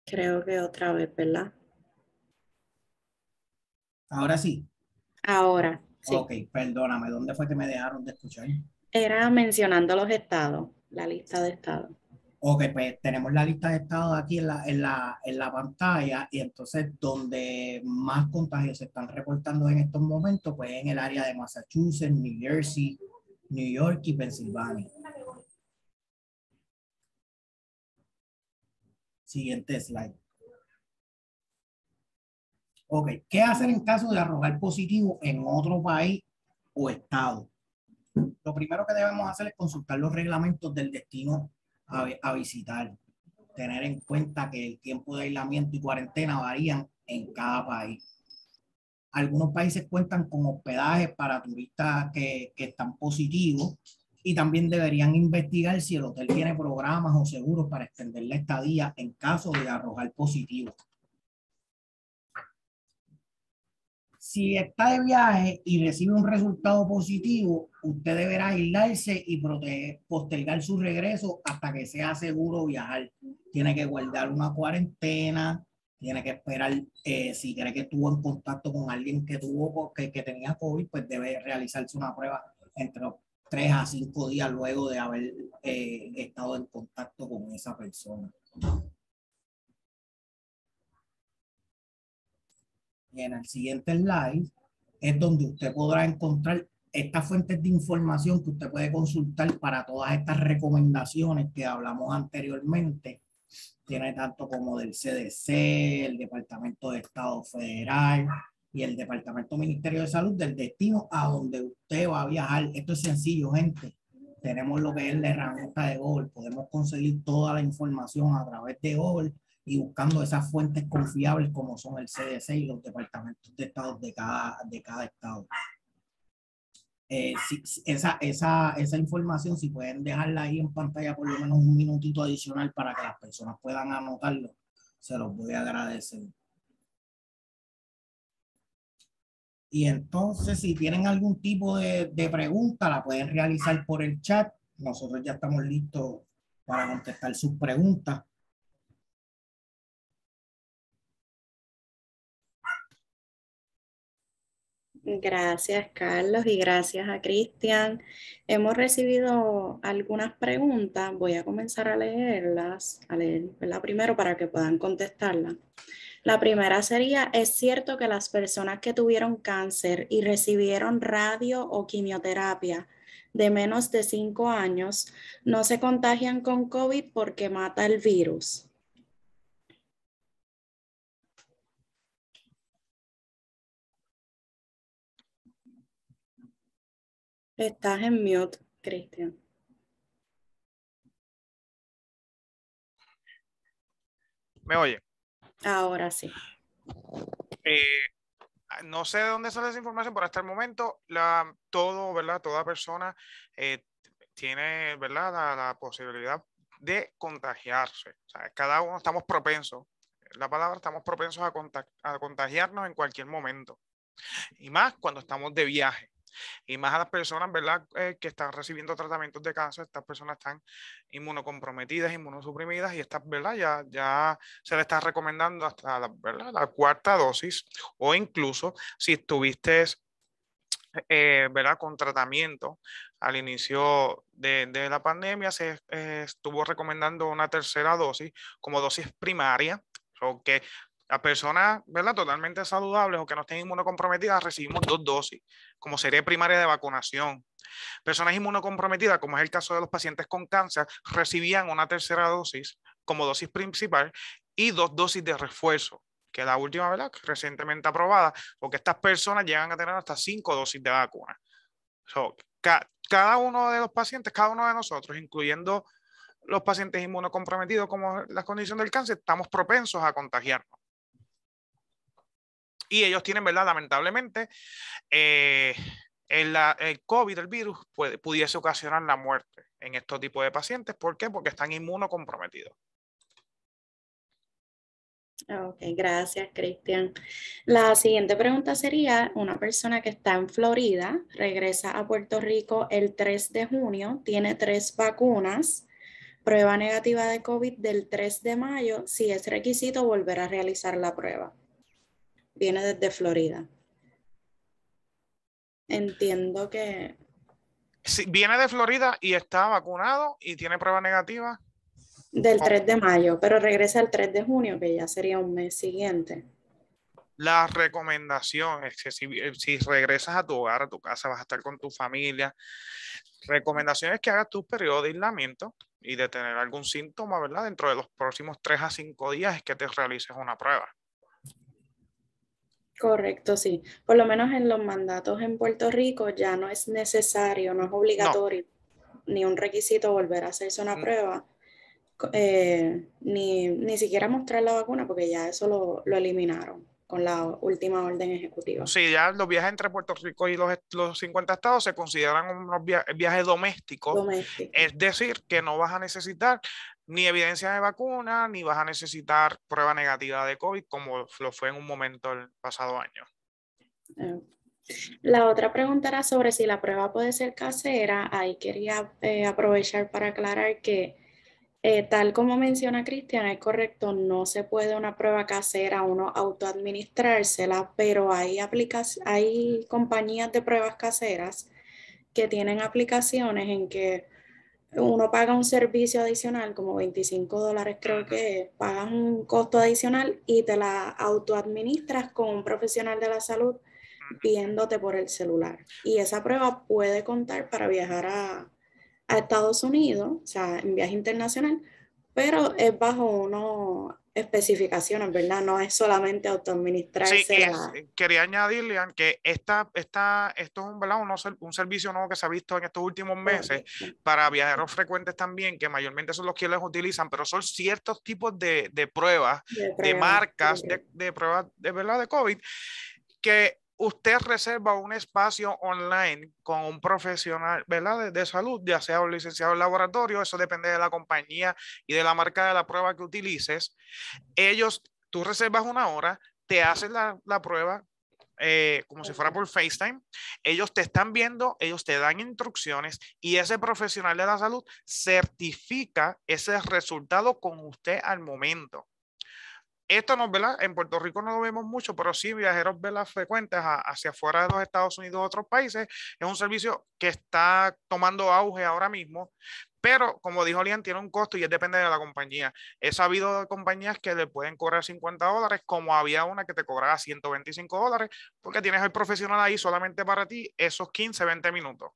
S1: Creo que otra vez, ¿verdad?
S6: Ahora sí.
S1: Ahora, sí.
S6: Ok, perdóname. ¿Dónde fue que me dejaron de escuchar?
S1: Era mencionando los estados, la lista de estados.
S6: Ok, pues tenemos la lista de estados aquí en la, en la, en la pantalla y entonces donde más contagios se están reportando en estos momentos, pues en el área de Massachusetts, New Jersey, New York y Pensilvania. Siguiente slide. Ok, ¿qué hacer en caso de arrojar positivo en otro país o estado? Lo primero que debemos hacer es consultar los reglamentos del destino a, visitar. Tener en cuenta que el tiempo de aislamiento y cuarentena varían en cada país. Algunos países cuentan con hospedajes para turistas que, que están positivos y también deberían investigar si el hotel tiene programas o seguros para extender la estadía en caso de arrojar positivo. Si está de viaje y recibe un resultado positivo, usted deberá aislarse y proteger, postergar su regreso hasta que sea seguro viajar. Tiene que guardar una cuarentena, tiene que esperar, eh, si cree que estuvo en contacto con alguien que tuvo que, que tenía COVID, pues debe realizarse una prueba entre los tres a cinco días luego de haber eh, estado en contacto con esa persona. Y en el siguiente slide es donde usted podrá encontrar estas fuentes de información que usted puede consultar para todas estas recomendaciones que hablamos anteriormente. Tiene tanto como del CDC, el Departamento de Estado Federal y el Departamento Ministerio de Salud del destino a donde usted va a viajar. Esto es sencillo, gente. tenemos lo que es la herramienta de Google, podemos conseguir toda la información a través de Google y buscando esas fuentes confiables como son el CDC y los departamentos de estado de cada, de cada estado. Eh, esa, esa, esa información, si pueden dejarla ahí en pantalla por lo menos un minutito adicional para que las personas puedan anotarlo, se los voy a agradecer. Y entonces, si tienen algún tipo de, de pregunta, la pueden realizar por el chat. Nosotros ya estamos listos para contestar sus preguntas.
S1: Gracias, Carlos, y gracias a Cristian. Hemos recibido algunas preguntas. Voy a comenzar a leerlas, a leerla primero para que puedan contestarla. La primera sería, ¿es cierto que las personas que tuvieron cáncer y recibieron radio o quimioterapia de menos de cinco años no se contagian con COVID porque mata el virus? Estás en mute, Cristian.
S4: ¿Me oye?
S1: Ahora sí.
S4: Eh, no sé de dónde sale esa información, pero hasta el momento la, todo, ¿verdad? Toda persona eh, tiene, ¿verdad? La, la, posibilidad de contagiarse. O sea, cada uno estamos propensos, la palabra, estamos propensos a, a contagiarnos en cualquier momento. Y más cuando estamos de viaje. Y más a las personas, ¿verdad?, eh, que están recibiendo tratamientos de cáncer, estas personas están inmunocomprometidas, inmunosuprimidas y estas, ¿verdad?, ya, ya se les está recomendando hasta la, ¿verdad? la cuarta dosis o incluso si estuviste, eh, ¿verdad?, con tratamiento al inicio de, de la pandemia, se eh, estuvo recomendando una tercera dosis como dosis primaria, o que las personas, ¿verdad? Totalmente saludables o que no estén inmunocomprometidas, recibimos dos dosis, como serie primaria de vacunación. Personas inmunocomprometidas, como es el caso de los pacientes con cáncer, recibían una tercera dosis como dosis principal y dos dosis de refuerzo, que la última, ¿verdad? Recientemente aprobada, porque estas personas llegan a tener hasta cinco dosis de vacuna. Cada uno de los pacientes, cada uno de nosotros, incluyendo los pacientes inmunocomprometidos como las condiciones del cáncer, estamos propensos a contagiarnos y ellos tienen, ¿verdad? Lamentablemente, eh, el, COVID, el virus, pudiese ocasionar la muerte en estos tipos de pacientes. ¿Por qué? Porque están inmunocomprometidos.
S1: Ok, gracias, Cristian. La siguiente pregunta sería, una persona que está en Florida, regresa a Puerto Rico el 3 de junio, tiene tres vacunas, prueba negativa de COVID del 3 de mayo, si es requisito volver a realizar la prueba viene desde Florida. Entiendo que...
S4: Si viene de Florida y está vacunado y tiene prueba negativa.
S1: Del 3 de mayo, pero regresa el 3 de junio, que ya sería un mes siguiente.
S4: La recomendación es que si, si regresas a tu hogar, a tu casa, vas a estar con tu familia. Recomendación es que hagas tu periodo de aislamiento y de tener algún síntoma, ¿verdad? Dentro de los próximos 3 a 5 días es que te realices una prueba.
S1: Correcto, sí. Por lo menos en los mandatos en Puerto Rico ya no es necesario, no es obligatorio, no. ni un requisito volver a hacerse una mm. prueba, eh, ni, ni, siquiera mostrar la vacuna, porque ya eso lo, lo, eliminaron con la última orden ejecutiva.
S4: Sí, ya los viajes entre Puerto Rico y los, los 50 estados se consideran unos viajes, viajes domésticos. Doméstico. Es decir, que no vas a necesitar ni evidencia de vacuna, ni vas a necesitar prueba negativa de COVID, como lo fue en un momento el pasado año.
S1: Ah. La otra pregunta era sobre si la prueba puede ser casera. Ahí quería eh, aprovechar para aclarar que, eh, tal como menciona Cristian, es correcto, no se puede una prueba casera uno autoadministrársela, pero hay, hay compañías de pruebas caseras que tienen aplicaciones en que uno paga un servicio adicional, como 25 dólares creo que pagas un costo adicional y te la autoadministras con un profesional de la salud viéndote por el celular. Y esa prueba puede contar para viajar a, a Estados Unidos, o sea, en viaje internacional, pero es bajo unas especificaciones, ¿verdad? No es solamente autoadministrarse.
S4: Sí, es-
S1: la-
S4: quería añadir, Lian, que esta, esta, esto es un, ¿verdad? Ser- un servicio nuevo que se ha visto en estos últimos meses para viajeros frecuentes también, que mayormente son los que los utilizan, pero son ciertos tipos de, de pruebas, de
S1: pruebas,
S4: marcas, de, de pruebas de verdad de COVID, que usted reserva un espacio online con un profesional ¿verdad? De, salud, ya sea un licenciado en laboratorio, eso depende de la compañía y de la marca de la prueba que utilices. Ellos, tú reservas una hora, te hacen la, la prueba eh, como si fuera por FaceTime, ellos te están viendo, ellos te dan instrucciones y ese profesional de la salud certifica ese resultado con usted al momento. Esto no, ¿verdad? En Puerto Rico no lo vemos mucho, pero sí viajeros ¿verdad? frecuentes a- hacia afuera de los Estados Unidos o otros países. Es un servicio que está tomando auge ahora mismo, pero como dijo Lian, tiene un costo y es depende de la compañía. He sabido de compañías que le pueden cobrar 50 dólares, como había una que te cobraba 125 dólares, porque tienes el profesional ahí solamente para ti esos 15, 20 minutos.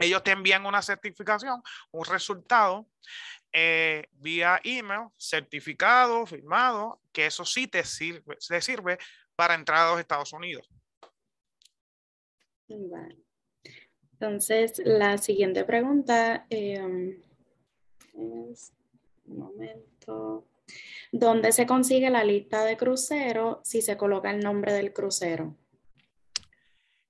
S4: Ellos te envían una certificación, un resultado eh, vía email, certificado, firmado, que eso sí te sirve, te sirve para entrar a los Estados Unidos.
S1: Vale. Entonces, la siguiente pregunta eh, es, un momento, ¿dónde se consigue la lista de crucero si se coloca el nombre del crucero?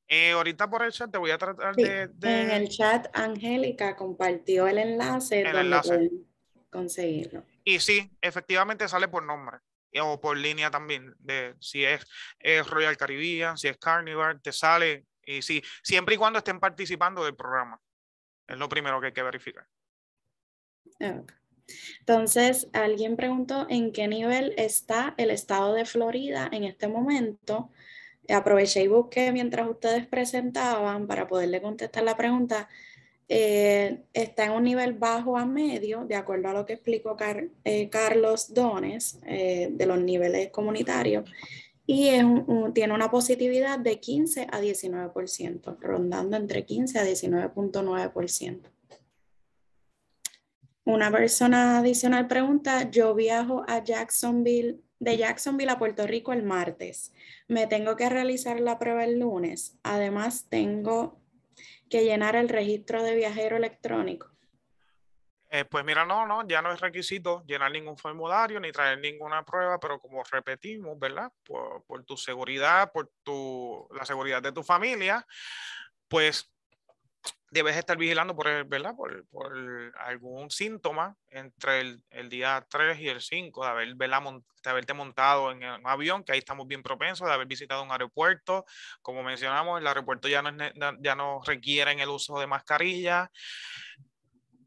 S4: Eh, ahorita por el chat te voy a tratar
S1: Sí,
S4: de, de-
S1: En el chat, Angélica compartió el enlace
S4: El
S1: donde
S4: enlace.
S1: pueden conseguirlo.
S4: Y sí, efectivamente sale por nombre y- o por línea también. De, si es, es Royal Caribbean, si es Carnival, te sale. Y sí, siempre y cuando estén participando del programa. Es lo primero que hay que verificar.
S1: Entonces, alguien preguntó en qué nivel está el estado de Florida en este momento. Aproveché y busqué mientras ustedes presentaban para poderle contestar la pregunta. Eh, está en un nivel bajo a medio, de acuerdo a lo que explicó Car- eh, Carlos Dones eh, de los niveles comunitarios, y tiene una positividad de 15 a 19%, rondando entre 15 a 19.9%. Una persona adicional pregunta, yo viajo a Jacksonville, de Jacksonville a Puerto Rico el martes. Me tengo que realizar la prueba el lunes. Además, tengo que llenar el registro de viajero electrónico.
S4: Eh, pues mira, no, no, ya no es requisito llenar ningún formulario ni traer ninguna prueba, pero como repetimos, ¿verdad? Por, por tu seguridad, por tu, la seguridad de tu familia, pues debes estar vigilando por, el, ¿verdad? Por, por algún síntoma entre el, el día 3 y el 5 de, haber, de haberte montado en un avión, que ahí estamos bien propensos, de haber visitado un aeropuerto. Como mencionamos, el aeropuerto ya no, ya no el uso de mascarilla.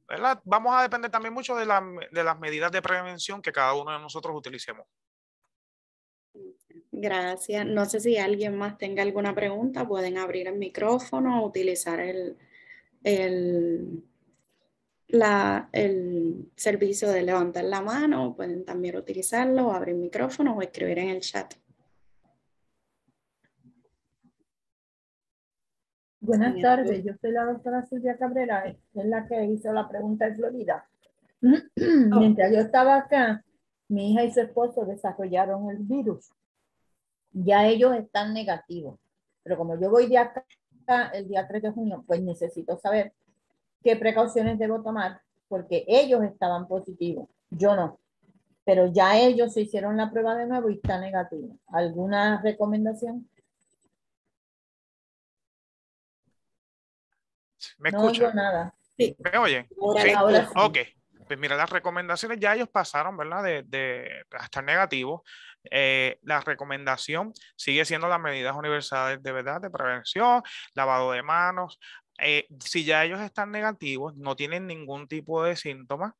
S4: ¿verdad? Vamos a depender también mucho de, la- de las medidas de prevención que cada uno de nosotros utilicemos.
S1: Gracias. No sé si alguien más tenga alguna pregunta, pueden abrir el micrófono o utilizar el, el, la- el servicio de levantar la mano, pueden también utilizarlo, o abrir micrófono o escribir en el chat.
S8: Buenas tardes, yo soy la doctora Silvia Cabrera, es la que hizo la pregunta de Florida.
S1: Oh.
S8: Mientras yo estaba acá, mi hija y su esposo desarrollaron el virus. Ya ellos están negativos, pero como yo voy de acá el día 3 de junio, pues necesito saber qué precauciones debo tomar, porque ellos estaban positivos, yo no. Pero ya ellos se hicieron la prueba de nuevo y está negativo. ¿Alguna recomendación?
S4: ¿Me
S8: No oigo
S4: escuchan?
S8: nada.
S4: ¿Me oyen?
S1: Ahora
S4: Sí.
S1: la
S8: Ahora sí.
S4: Ok. Pues mira, las recomendaciones ya ellos pasaron, ¿verdad? De, de estar negativos. Eh, la recomendación sigue siendo las medidas universales de verdad de prevención, lavado de manos. Eh, si ya ellos están negativos, no tienen ningún tipo de síntoma,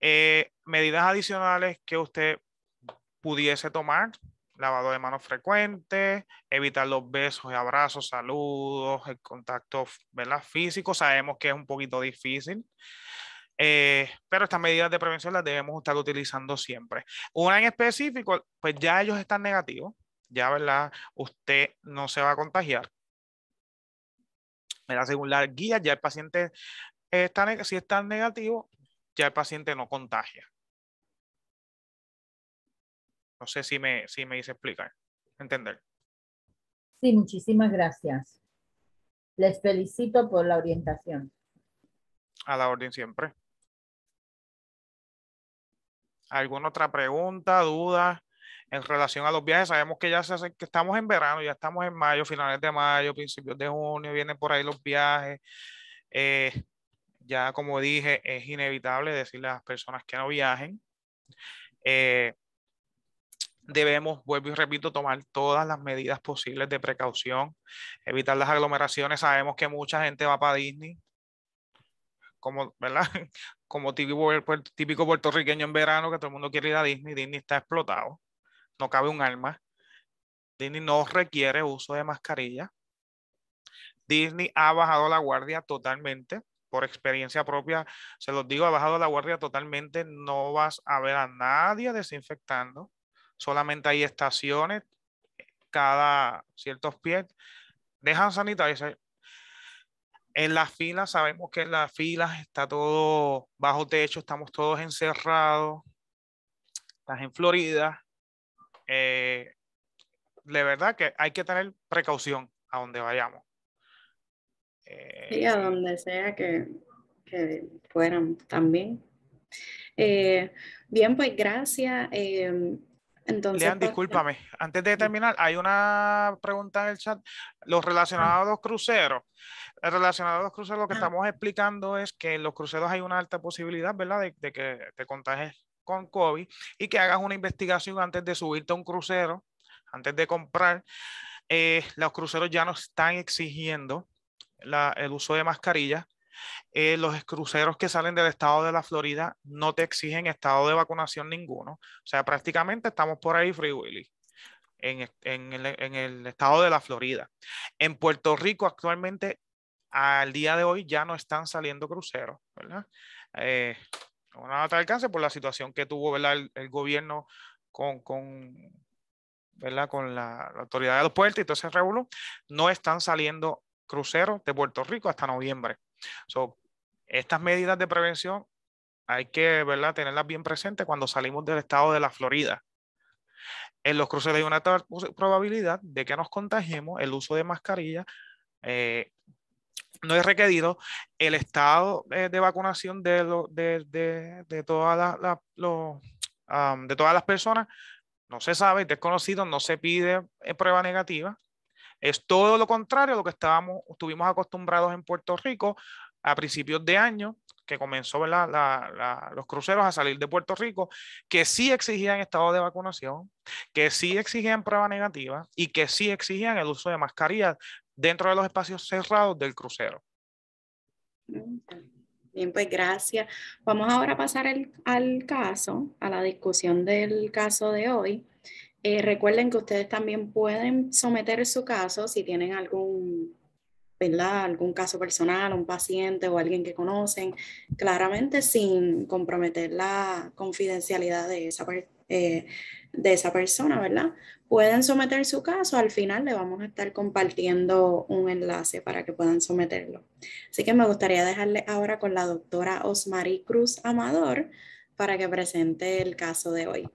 S4: eh, medidas adicionales que usted pudiese tomar, lavado de manos frecuente, evitar los besos y abrazos, saludos, el contacto ¿verdad? físico. Sabemos que es un poquito difícil, eh, pero estas medidas de prevención las debemos estar utilizando siempre. Una en específico, pues ya ellos están negativos, ya, ¿verdad? Usted no se va a contagiar. ¿verdad? Según la guía, ya el paciente está, si está negativo, ya el paciente no contagia. No sé si me, si me hice explicar, entender.
S8: Sí, muchísimas gracias. Les felicito por la orientación.
S4: A la orden siempre. ¿Alguna otra pregunta, duda en relación a los viajes? Sabemos que ya se que estamos en verano, ya estamos en mayo, finales de mayo, principios de junio, vienen por ahí los viajes. Eh, ya como dije, es inevitable decirle a las personas que no viajen. Eh, debemos, vuelvo y repito, tomar todas las medidas posibles de precaución, evitar las aglomeraciones. Sabemos que mucha gente va para Disney, como, ¿verdad? Como típico, típico puertorriqueño en verano, que todo el mundo quiere ir a Disney. Disney está explotado, no cabe un alma. Disney no requiere uso de mascarilla. Disney ha bajado la guardia totalmente por experiencia propia, se los digo, ha bajado la guardia totalmente, no vas a ver a nadie desinfectando, solamente hay estaciones cada ciertos pies, dejan sanitizer. En las filas, sabemos que en las filas está todo bajo techo, estamos todos encerrados, estás en Florida. Eh, de verdad que hay que tener precaución a donde vayamos.
S1: sí, a donde sea que, que fueran también. Eh, bien, pues gracias. Eh, entonces,
S4: Lean,
S1: pues,
S4: discúlpame, antes de terminar, hay una pregunta en el chat. Los relacionados a los cruceros. El relacionado a los cruceros, lo que estamos explicando es que en los cruceros hay una alta posibilidad, ¿verdad?, de, de que te contagies con COVID y que hagas una investigación antes de subirte a un crucero, antes de comprar. Eh, los cruceros ya no están exigiendo la- el uso de mascarillas. Eh, los cruceros que salen del estado de la Florida no te exigen estado de vacunación ninguno. O sea, prácticamente estamos por ahí free willy en, es- en el, en el estado de la Florida. En Puerto Rico actualmente, al día de hoy, ya no están saliendo cruceros, ¿verdad? Eh, no van a otro alcance por la situación que tuvo, ¿verdad? El, gobierno con, con, ¿verdad? Con la, autoridad de los puertos y todo ese revolú. No están saliendo cruceros de Puerto Rico hasta noviembre. So, estas medidas de prevención hay que ¿verdad? tenerlas bien presentes cuando salimos del estado de la Florida. En los cruceros hay una probabilidad de que nos contagiemos. El uso de mascarilla eh, no es requerido. El estado eh, de vacunación de, lo- de, de, de todas los, am, de todas las personas no se sabe, es desconocido, no se pide eh, prueba negativa. Es todo lo contrario a lo que estábamos, estuvimos acostumbrados en Puerto Rico a principios de año, que comenzó. La- la- los cruceros a salir de Puerto Rico, que sí exigían estado de vacunación, que sí exigían prueba negativa y que sí exigían el uso de mascarillas dentro de los espacios cerrados del crucero.
S1: Bien, pues gracias. Vamos ahora a pasar al caso, a la discusión del caso de hoy. Eh, recuerden que ustedes también pueden someter su caso si tienen algún. Algún caso personal, un paciente o alguien que conocen, claramente sin comprometer la confidencialidad de esa, eh, de esa persona, ¿verdad? Pueden someter su caso, al final le vamos a estar compartiendo un enlace para que puedan someterlo. Así que me gustaría dejarle ahora con la doctora Osmari Cruz Amador para que presente el caso de hoy.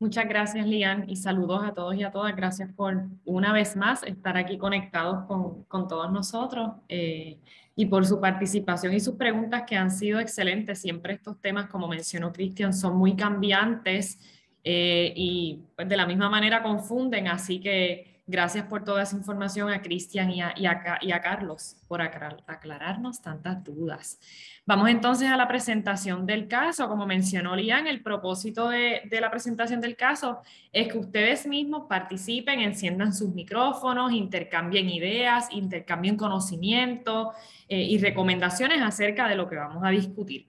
S5: Muchas gracias, Lian, y saludos a todos y a todas. Gracias por una vez más estar aquí conectados con, con todos nosotros eh, y por su participación y sus preguntas que han sido excelentes. Siempre estos temas, como mencionó Cristian, son muy cambiantes eh, y pues, de la misma manera confunden. Así que gracias por toda esa información a Cristian y a, y a Carlos por aclar- aclararnos tantas dudas. Vamos entonces a la presentación del caso. Como mencionó Lian, el propósito de, de la presentación del caso es que ustedes mismos participen, enciendan sus micrófonos, intercambien ideas, intercambien conocimiento eh, y recomendaciones acerca de lo que vamos a discutir.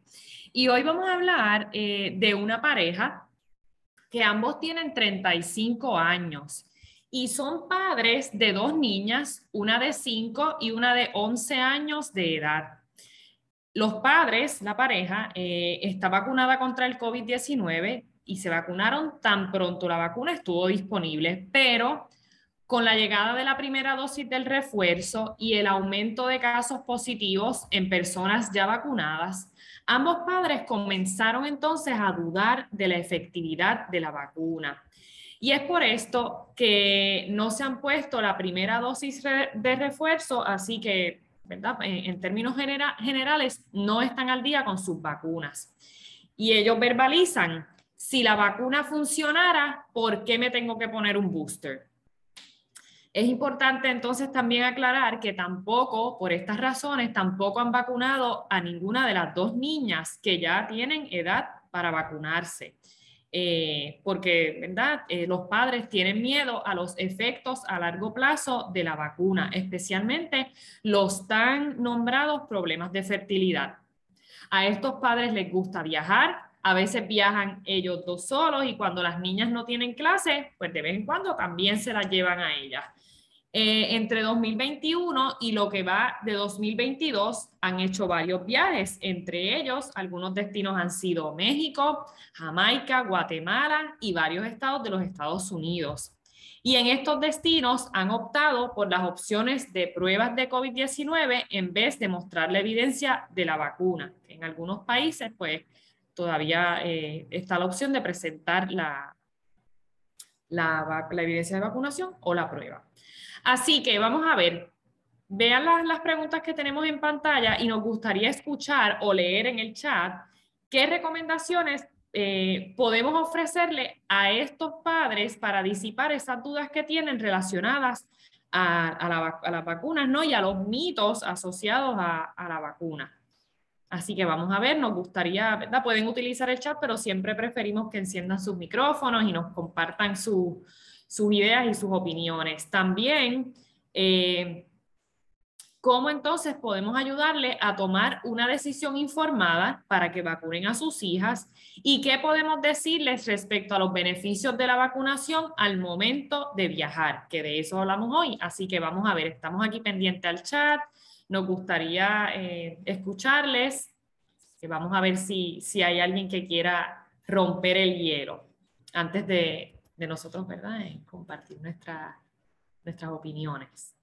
S5: Y hoy vamos a hablar eh, de una pareja que ambos tienen 35 años y son padres de dos niñas, una de 5 y una de 11 años de edad. Los padres, la pareja, eh, está vacunada contra el COVID-19 y se vacunaron tan pronto la vacuna estuvo disponible, pero con la llegada de la primera dosis del refuerzo y el aumento de casos positivos en personas ya vacunadas, ambos padres comenzaron entonces a dudar de la efectividad de la vacuna. Y es por esto que no se han puesto la primera dosis de refuerzo, así que. En, términos generales, no están al día con sus vacunas. Y ellos verbalizan, si la vacuna funcionara, ¿por qué me tengo que poner un booster? Es importante entonces también aclarar que tampoco, por estas razones, tampoco han vacunado a ninguna de las dos niñas que ya tienen edad para vacunarse. Eh, porque, ¿verdad? Eh, los padres tienen miedo a los efectos a largo plazo de la vacuna, especialmente los tan nombrados problemas de fertilidad. A estos padres les gusta viajar, a veces viajan ellos dos solos y cuando las niñas no tienen clase, pues de vez en cuando también se las llevan a ellas. Eh, entre 2021 y lo que va de 2022 han hecho varios viajes, entre ellos algunos destinos han sido México, Jamaica, Guatemala y varios estados de los Estados Unidos. Y en estos destinos han optado por las opciones de pruebas de COVID-19 en vez de mostrar la evidencia de la vacuna. En algunos países, pues, todavía eh, está la opción de presentar la, la, la evidencia de vacunación o la prueba. Así que vamos a ver, vean las, preguntas que tenemos en pantalla y nos gustaría escuchar o leer en el chat qué recomendaciones eh, podemos ofrecerle a estos padres para disipar esas dudas que tienen relacionadas a, las vacunas ¿no? y a los mitos asociados a, la vacuna. Así que vamos a ver, nos gustaría, ¿verdad? Pueden utilizar el chat, pero siempre preferimos que enciendan sus micrófonos y nos compartan su, sus ideas y sus opiniones. También, eh, ¿cómo entonces podemos ayudarle a tomar una decisión informada para que vacunen a sus hijas? ¿Y qué podemos decirles respecto a los beneficios de la vacunación al momento de viajar? Que de eso hablamos hoy. Así que vamos a ver, estamos aquí pendiente al chat. Nos gustaría eh, escucharles. Vamos a ver si, si hay alguien que quiera romper el hielo antes de, de nosotros, ¿verdad? En compartir nuestras opiniones.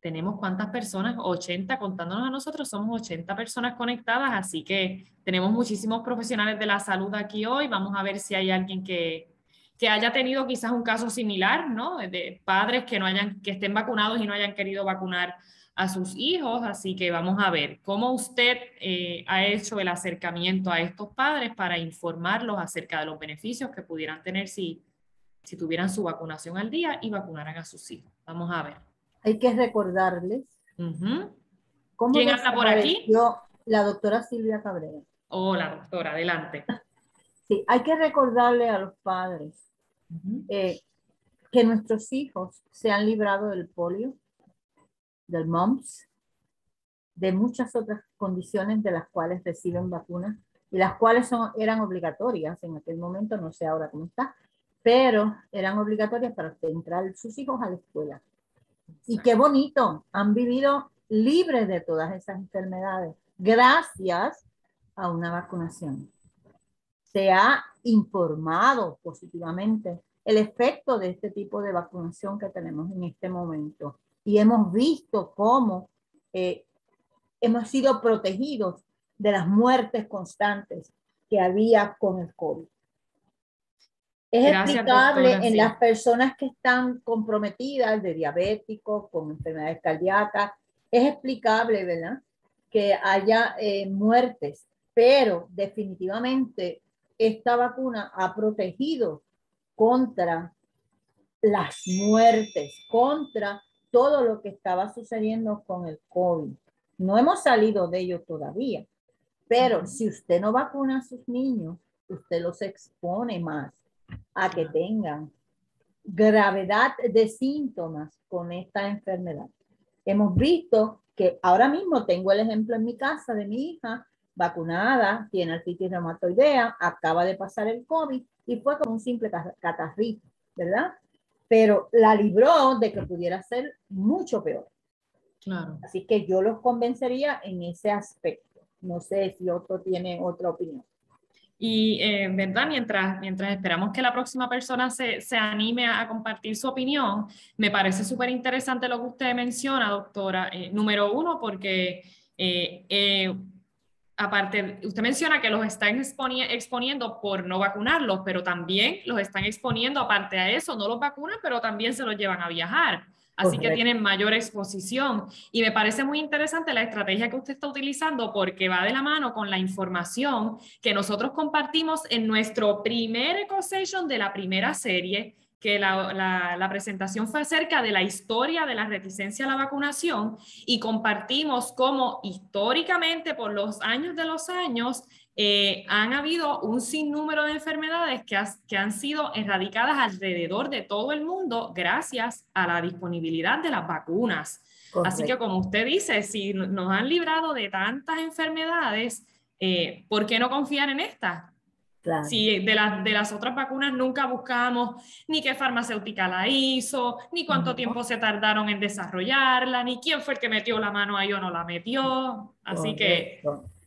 S5: Tenemos cuántas personas, 80, contándonos a nosotros, somos 80 personas conectadas, así que tenemos muchísimos profesionales de la salud aquí hoy. Vamos a ver si hay alguien que, que haya tenido quizás un caso similar, ¿no? De padres que, no hayan, que estén vacunados y no hayan querido vacunar a sus hijos. Así que vamos a ver cómo usted eh, ha hecho el acercamiento a estos padres para informarlos acerca de los beneficios que pudieran tener si, si tuvieran su vacunación al día y vacunaran a sus hijos. Vamos a ver.
S8: Hay que recordarles.
S5: ¿Quién anda por aquí?
S8: Yo, la doctora Silvia Cabrera.
S5: Hola, doctora, adelante.
S8: Sí, hay que recordarle a los padres eh, que nuestros hijos se han librado del polio, del mumps, de muchas otras condiciones de las cuales reciben vacunas y las cuales son, eran obligatorias en aquel momento, no sé ahora cómo está, pero eran obligatorias para entrar sus hijos a la escuela. Y qué bonito, han vivido libres de todas esas enfermedades gracias a una vacunación. Se ha informado positivamente el efecto de este tipo de vacunación que tenemos en este momento y hemos visto cómo eh, hemos sido protegidos de las muertes constantes que había con el COVID. Es explicable en las personas que están comprometidas de diabéticos, con enfermedades cardíacas, es explicable, ¿verdad? Que haya eh, muertes, pero definitivamente esta vacuna ha protegido contra las muertes, contra todo lo que estaba sucediendo con el COVID. No hemos salido de ello todavía, pero si usted no vacuna a sus niños, usted los expone más a que tengan gravedad de síntomas con esta enfermedad. Hemos visto que ahora mismo tengo el ejemplo en mi casa de mi hija vacunada, tiene artritis reumatoidea, acaba de pasar el COVID y fue como un simple catarrito, ¿verdad? Pero la libró de que pudiera ser mucho peor.
S5: Claro.
S8: Así que yo los convencería en ese aspecto. No sé si otro tiene otra opinión.
S5: Y, eh, ¿verdad? Mientras, mientras esperamos que la próxima persona se, se anime a, compartir su opinión, me parece súper interesante lo que usted menciona, doctora. Eh, número uno, porque eh, aparte, usted menciona que los están exponiendo por no vacunarlos, pero también los están exponiendo, aparte a eso, no los vacunan, pero también se los llevan a viajar. Así que tienen mayor exposición. Y me parece muy interesante la estrategia que usted está utilizando porque va de la mano con la información que nosotros compartimos en nuestro primer Eco de la primera serie, que la, la, presentación fue acerca de la historia de la reticencia a la vacunación y compartimos cómo históricamente por los años de los años eh, han habido un sinnúmero de enfermedades que, que, han sido erradicadas alrededor de todo el mundo gracias a la disponibilidad de las vacunas. Así que como usted dice, si nos han librado de tantas enfermedades, eh, ¿por qué no confiar en esta? Si de, las de las otras vacunas nunca buscamos ni qué farmacéutica la hizo, ni cuánto tiempo se tardaron en desarrollarla, ni quién fue el que metió la mano ahí o no la metió. Así que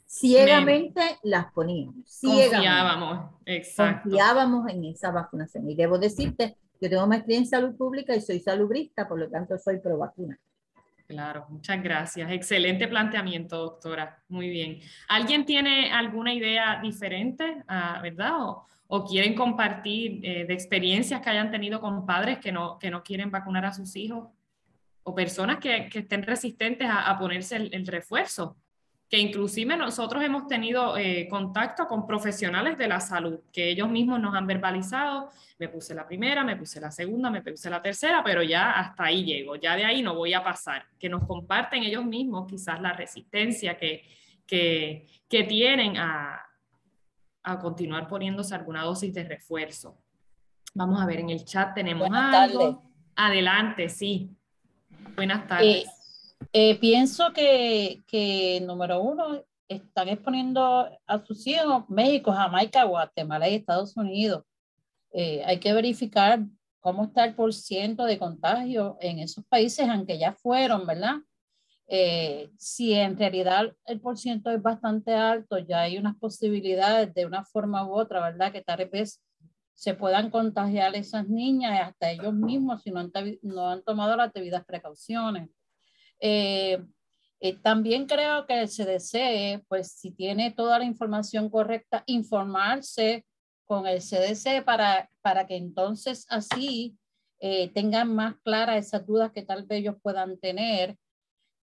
S8: ciegamente las poníamos.
S5: Confiábamos, exacto.
S8: Confiábamos en esa vacunación. Y debo decirte, yo tengo maestría en salud pública y soy salubrista, por lo tanto soy pro vacuna.
S5: Claro, muchas gracias. Excelente planteamiento, doctora. Muy bien. ¿Alguien tiene alguna idea diferente, ah, verdad? O, quieren compartir eh, de experiencias que hayan tenido con padres que no, que no quieren vacunar a sus hijos? O personas que, que estén resistentes a, ponerse el refuerzo que inclusive nosotros hemos tenido eh, contacto con profesionales de la salud, que ellos mismos nos han verbalizado, me puse la primera, me puse la segunda, me puse la tercera, pero ya hasta ahí llego, ya de ahí no voy a pasar, que nos comparten ellos mismos quizás la resistencia que, que, que tienen a, a continuar poniéndose alguna dosis de refuerzo. Vamos a ver, en el chat tenemos algo. Adelante, sí. Buenas tardes.
S9: Eh, eh, pienso que, que, número uno, están exponiendo a sus hijos México, Jamaica, Guatemala y Estados Unidos. Eh, hay que verificar cómo está el porciento de contagio en esos países, aunque ya fueron, ¿verdad? Eh, si en realidad el porciento es bastante alto, ya hay unas posibilidades de una forma u otra, ¿verdad? Que tal vez se puedan contagiar esas niñas hasta ellos mismos si no han, no han tomado las debidas precauciones. Eh, eh, también creo que el CDC, pues si tiene toda la información correcta, informarse con el CDC para, para que entonces así eh, tengan más claras esas dudas que tal vez ellos puedan tener,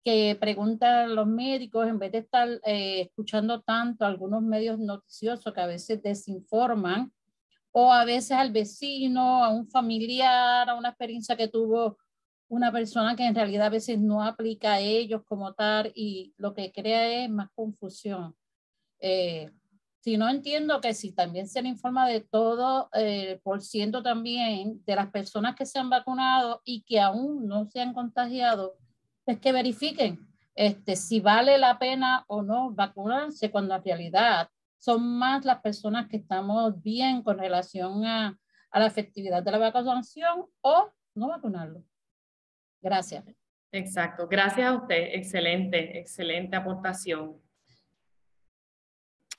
S9: que preguntan los médicos en vez de estar escuchando tanto algunos medios noticiosos que a veces desinforman, o a veces al vecino, a un familiar, a una experiencia que tuvo una persona que en realidad a veces no aplica a ellos como tal y lo que crea es más confusión. Eh, si no entiendo que si también se le informa de todo el eh, por ciento también de las personas que se han vacunado y que aún no se han contagiado, es que verifiquen este, si vale la pena o no vacunarse cuando en realidad son más las personas que estamos bien con relación a, a la efectividad de la vacunación o no vacunarlo. Gracias.
S5: Exacto. Gracias a usted. Excelente, excelente aportación.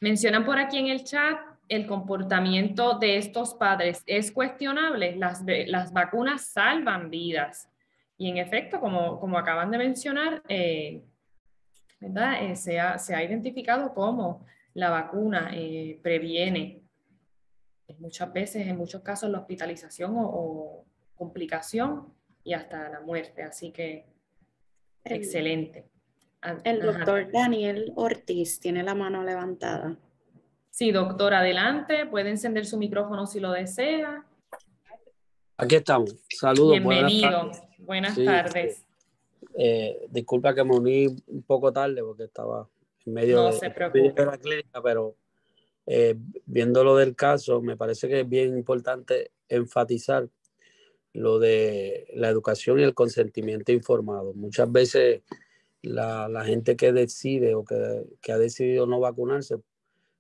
S5: Mencionan por aquí en el chat el comportamiento de estos padres es cuestionable. Las, las vacunas salvan vidas. Y en efecto, como, como acaban de mencionar, eh. Eh, se, ha, se, ha, identificado cómo la vacuna eh, previene muchas veces, en muchos casos, la hospitalización o complicación y hasta la muerte. Así que excelente.
S1: El doctor Daniel Ortiz tiene la mano levantada.
S5: Sí, doctor, adelante. Puede encender su micrófono si lo desea.
S10: Aquí estamos. Saludos.
S5: Bienvenido. Buenas tardes.
S10: Eh, disculpa que me uní un poco tarde porque estaba en medio de, la clínica, pero eh, viendo lo del caso, me parece que es bien importante enfatizar lo de la educación y el consentimiento informado. Muchas veces la, la gente que decide o que, que, ha decidido no vacunarse,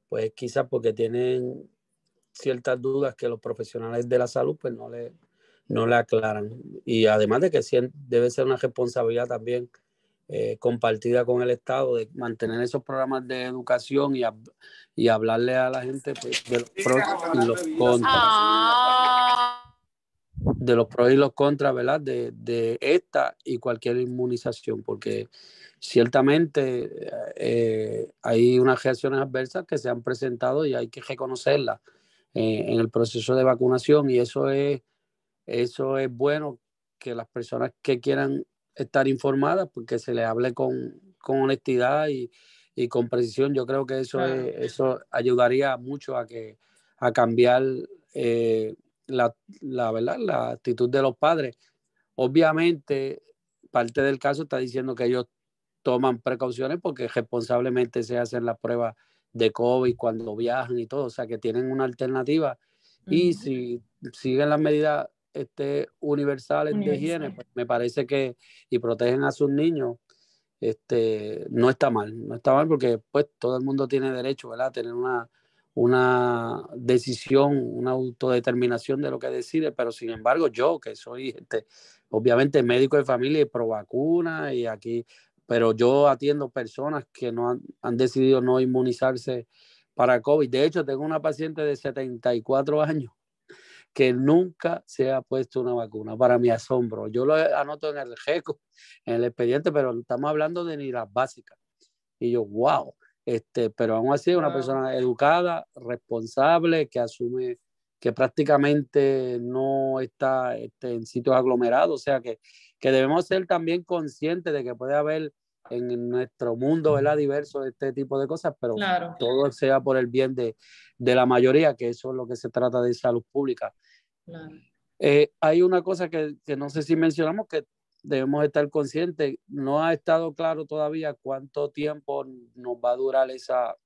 S10: pues quizás porque tienen ciertas dudas que los profesionales de la salud pues no le, no le aclaran. Y además de que debe ser una responsabilidad también eh, compartida con el Estado, de mantener esos programas de educación y, y hablarle a la gente pues, de los pros y los contras. De los pros y los contras, ¿verdad? De, de esta y cualquier inmunización, porque ciertamente eh, hay unas reacciones adversas que se han presentado y hay que reconocerlas eh, en el proceso de vacunación y eso es, eso es bueno que las personas que quieran estar informadas, porque se le hable con, con honestidad y, y, con precisión. Yo creo que eso, eso ayudaría mucho a, que, a cambiar eh, la, la, ¿verdad? la actitud de los padres. Obviamente, parte del caso está diciendo que ellos toman precauciones porque responsablemente se hacen las pruebas de COVID cuando viajan y todo, o sea que tienen una alternativa. Y si siguen las medidas este, universales de higiene, pues me parece que, y protegen a sus niños, este, no está mal, no está mal porque pues todo el mundo tiene derecho, ¿verdad? A tener una, una decisión, una autodeterminación de lo que decide, pero sin embargo yo, que soy este, obviamente médico de familia y pro vacuna y aquí, pero yo atiendo personas que no han, han decidido no inmunizarse para COVID. De hecho, tengo una paciente de 74 años que nunca se ha puesto una vacuna, para mi asombro. Yo lo anoto en el GECO, en el expediente, pero estamos hablando de ni las básicas. Y yo, wow, este, pero aún así es una persona educada, responsable, que asume que prácticamente no está este, en sitios aglomerados, o sea que, que debemos ser también conscientes de que puede haber en nuestro mundo ¿verdad? diverso este tipo de cosas, pero todo sea por el bien de, de, la mayoría, que eso es lo que se trata de salud pública. Eh, hay una cosa que, que, no sé si mencionamos que debemos estar conscientes, no ha estado claro todavía cuánto tiempo nos va a durar esa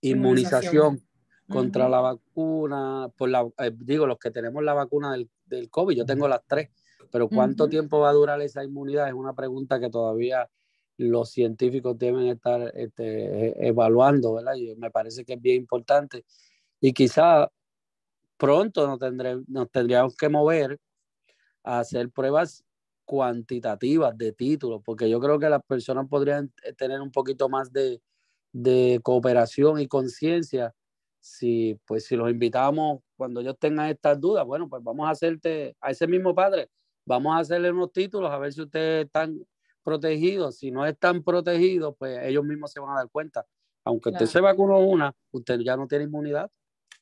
S10: inmunización, contra la vacuna, por la, eh, digo, los que tenemos la vacuna del, del, COVID, yo tengo las tres, pero cuánto tiempo va a durar esa inmunidad es una pregunta que todavía los científicos deben estar este, e, evaluando, ¿verdad? Y me parece que es bien importante. Y quizá pronto nos, tendré, nos tendríamos que mover a hacer pruebas cuantitativas de títulos, porque yo creo que las personas podrían tener un poquito más de, de cooperación y conciencia si pues si los invitamos cuando ellos tengan estas dudas, bueno, pues vamos a hacerte a ese mismo padre, vamos a hacerle unos títulos a ver si ustedes están protegidos, si no están protegidos, pues ellos mismos se van a dar cuenta. Aunque usted se vacunó una, usted ya no tiene inmunidad.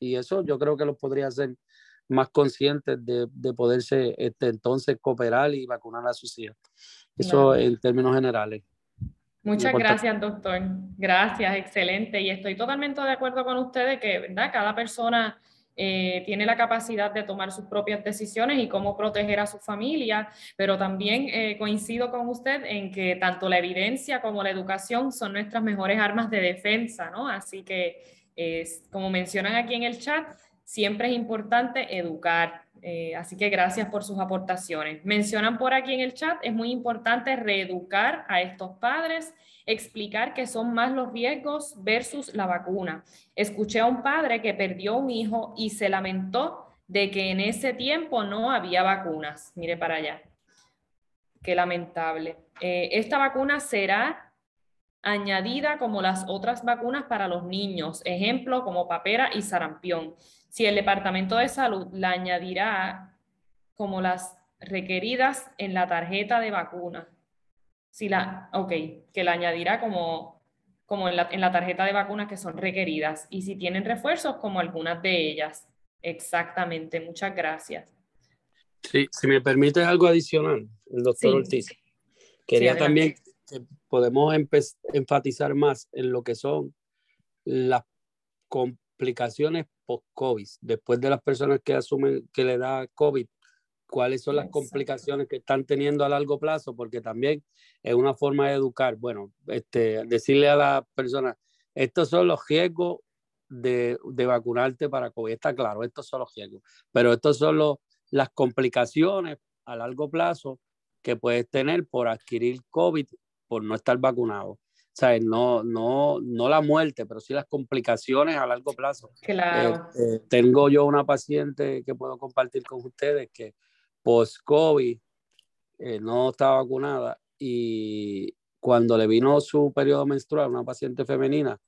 S10: Y eso yo creo que los podría hacer más conscientes de, de poderse este, entonces cooperar y vacunar a sus hijos. Eso en términos generales.
S5: Muchas gracias, doctor. Gracias, excelente. Y estoy totalmente de acuerdo con ustedes que, ¿verdad? Cada persona eh, tiene la capacidad de tomar sus propias decisiones y cómo proteger a su familia, pero también eh, coincido con usted en que tanto la evidencia como la educación son nuestras mejores armas de defensa, ¿no? Así que como mencionan aquí en el chat, siempre es importante educar. Eh, así que gracias por sus aportaciones. Mencionan por aquí en el chat, es muy importante reeducar a estos padres, explicar que son más los riesgos versus la vacuna. Escuché a un padre que perdió un hijo y se lamentó de que en ese tiempo no había vacunas. Mire para allá. Qué lamentable. Eh, esta vacuna será añadida como las otras vacunas para los niños, ejemplo como papera y sarampión. Si el Departamento de Salud la añadirá como las requeridas en la tarjeta de vacuna. Si la, ok, que la añadirá como, como en, la, en la tarjeta de vacunas que son requeridas. Y si tienen refuerzos, como algunas de ellas. Exactamente, muchas gracias.
S10: Sí, si me permite algo adicional, el doctor Ortiz. Quería también podemos enfatizar más en lo que son las complicaciones post-COVID, después de las personas que asumen que le da COVID, cuáles son las complicaciones que están teniendo a largo plazo, porque también es una forma de educar. Bueno, este, decirle a la persona, estos son los riesgos de, de, vacunarte para COVID, está claro, estos son los riesgos, pero estos son los, las complicaciones a largo plazo que puedes tener por adquirir COVID por no estar vacunado. O sea, no, no, no la muerte, pero sí las complicaciones a largo plazo.
S5: Claro.
S10: Eh, tengo yo una paciente que puedo compartir con ustedes que post-COVID eh, no estaba vacunada y cuando le vino su periodo menstrual, una paciente femenina,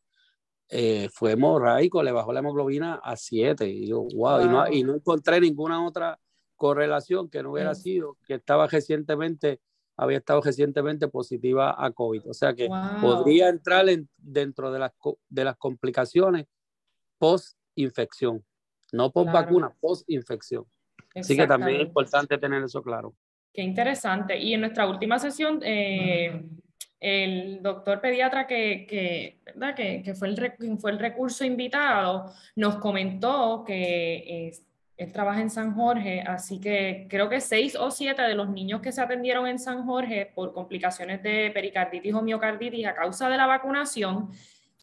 S10: eh, fue hemorrágico, le bajó la hemoglobina a 7. Y yo, wow, Y, no, y no encontré ninguna otra correlación que no hubiera sido que estaba recientemente, había estado recientemente positiva a COVID. O sea que podría entrar dentro de las, de las complicaciones post-infección, no post-vacuna, post-infección. Así que también es importante tener eso claro.
S5: Qué interesante. Y en nuestra última sesión, eh, el doctor pediatra que, que, ¿verdad? que, que fue, el, fue el recurso invitado nos comentó que él trabaja en San Jorge, así que creo que seis o siete de los niños que se atendieron en San Jorge por complicaciones de pericarditis o miocarditis a causa de la vacunación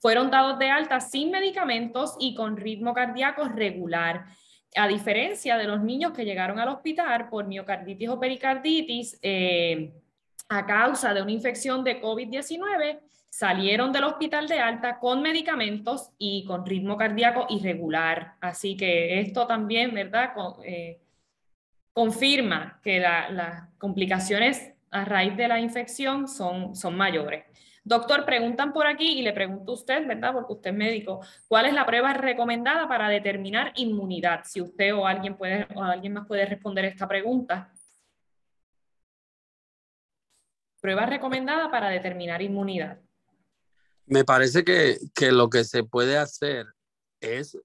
S5: fueron dados de alta sin medicamentos y con ritmo cardíaco regular. A diferencia de los niños que llegaron al hospital por miocarditis o pericarditis eh, a causa de una infección de COVID-19, salieron del hospital de alta con medicamentos y con ritmo cardíaco irregular. Así que esto también, ¿verdad? Eh, confirma que las complicaciones a raíz de la infección son, son mayores. Doctor, preguntan por aquí y le pregunto a usted, ¿verdad? Porque usted es médico, ¿cuál es la prueba recomendada para determinar inmunidad? Si usted o alguien, puede, o alguien más puede responder esta pregunta. Prueba recomendada para determinar inmunidad.
S10: Me parece que, lo que se puede hacer es,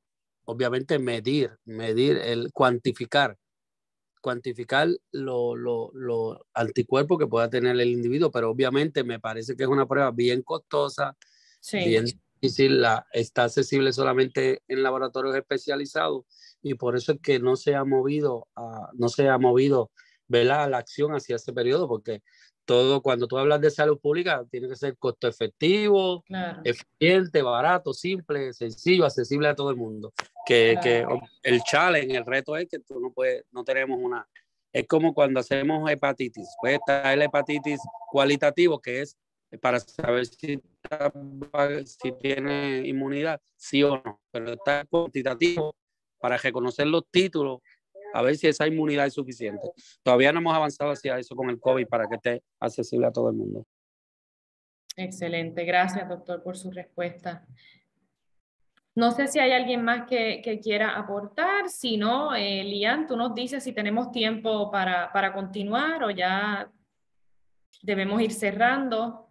S10: obviamente, medir, medir, el cuantificar, cuantificar los lo, anticuerpos que pueda tener el individuo, pero obviamente me parece que es una prueba bien costosa, bien difícil, la, está accesible solamente en laboratorios especializados y por eso es que no se ha movido, a, no se ha movido la acción hacia ese periodo, porque todo, cuando tú hablas de salud pública, tiene que ser costo efectivo, eficiente, barato, simple, sencillo, accesible a todo el mundo. Que, que, el challenge, el reto es que tú no puedes, no tenemos una. Es como cuando hacemos hepatitis. Puede estar el hepatitis cualitativo, que es para saber si, si tiene inmunidad, sí o no. Pero está cuantitativo para reconocer los títulos a ver si esa inmunidad es suficiente. Todavía no hemos avanzado hacia eso con el COVID para que esté accesible a todo el mundo.
S5: Excelente, gracias doctor por su respuesta. No sé si hay alguien más que, quiera aportar, si no, eh, Lian, tú nos dices si tenemos tiempo para, para continuar o ya debemos ir cerrando.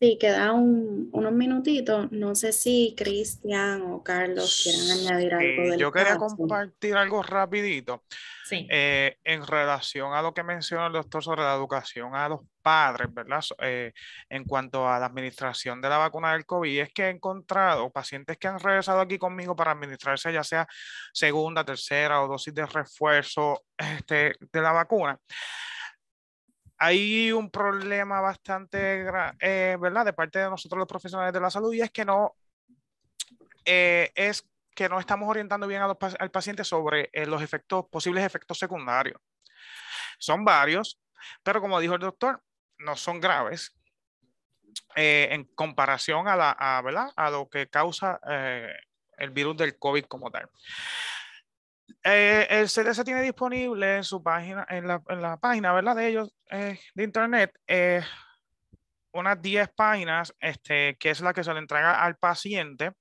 S1: Sí, queda unos minutitos. No sé si Cristian o Carlos quieren añadir algo.
S4: yo quería compartir algo rapidito.
S5: Sí.
S4: Eh, en relación a lo que mencionó el doctor sobre la educación a los padres, ¿verdad? Eh, en cuanto a la administración de la vacuna del COVID, es que he encontrado pacientes que han regresado aquí conmigo para administrarse ya sea segunda, tercera o dosis de refuerzo este, de la vacuna hay un problema bastante, eh, ¿verdad?, de parte de nosotros los profesionales de la salud y es que no, eh, es que no estamos orientando bien a al paciente sobre eh, los efectos, posibles efectos secundarios. Son varios, pero como dijo el doctor, no son graves en comparación a, la, ¿verdad? a lo que causa el virus del COVID como tal. Eh, el CDC tiene disponible en su página, en la, en la página, ¿verdad? De ellos, eh, de internet, eh, unas 10 páginas, este, que es la que se le entrega al paciente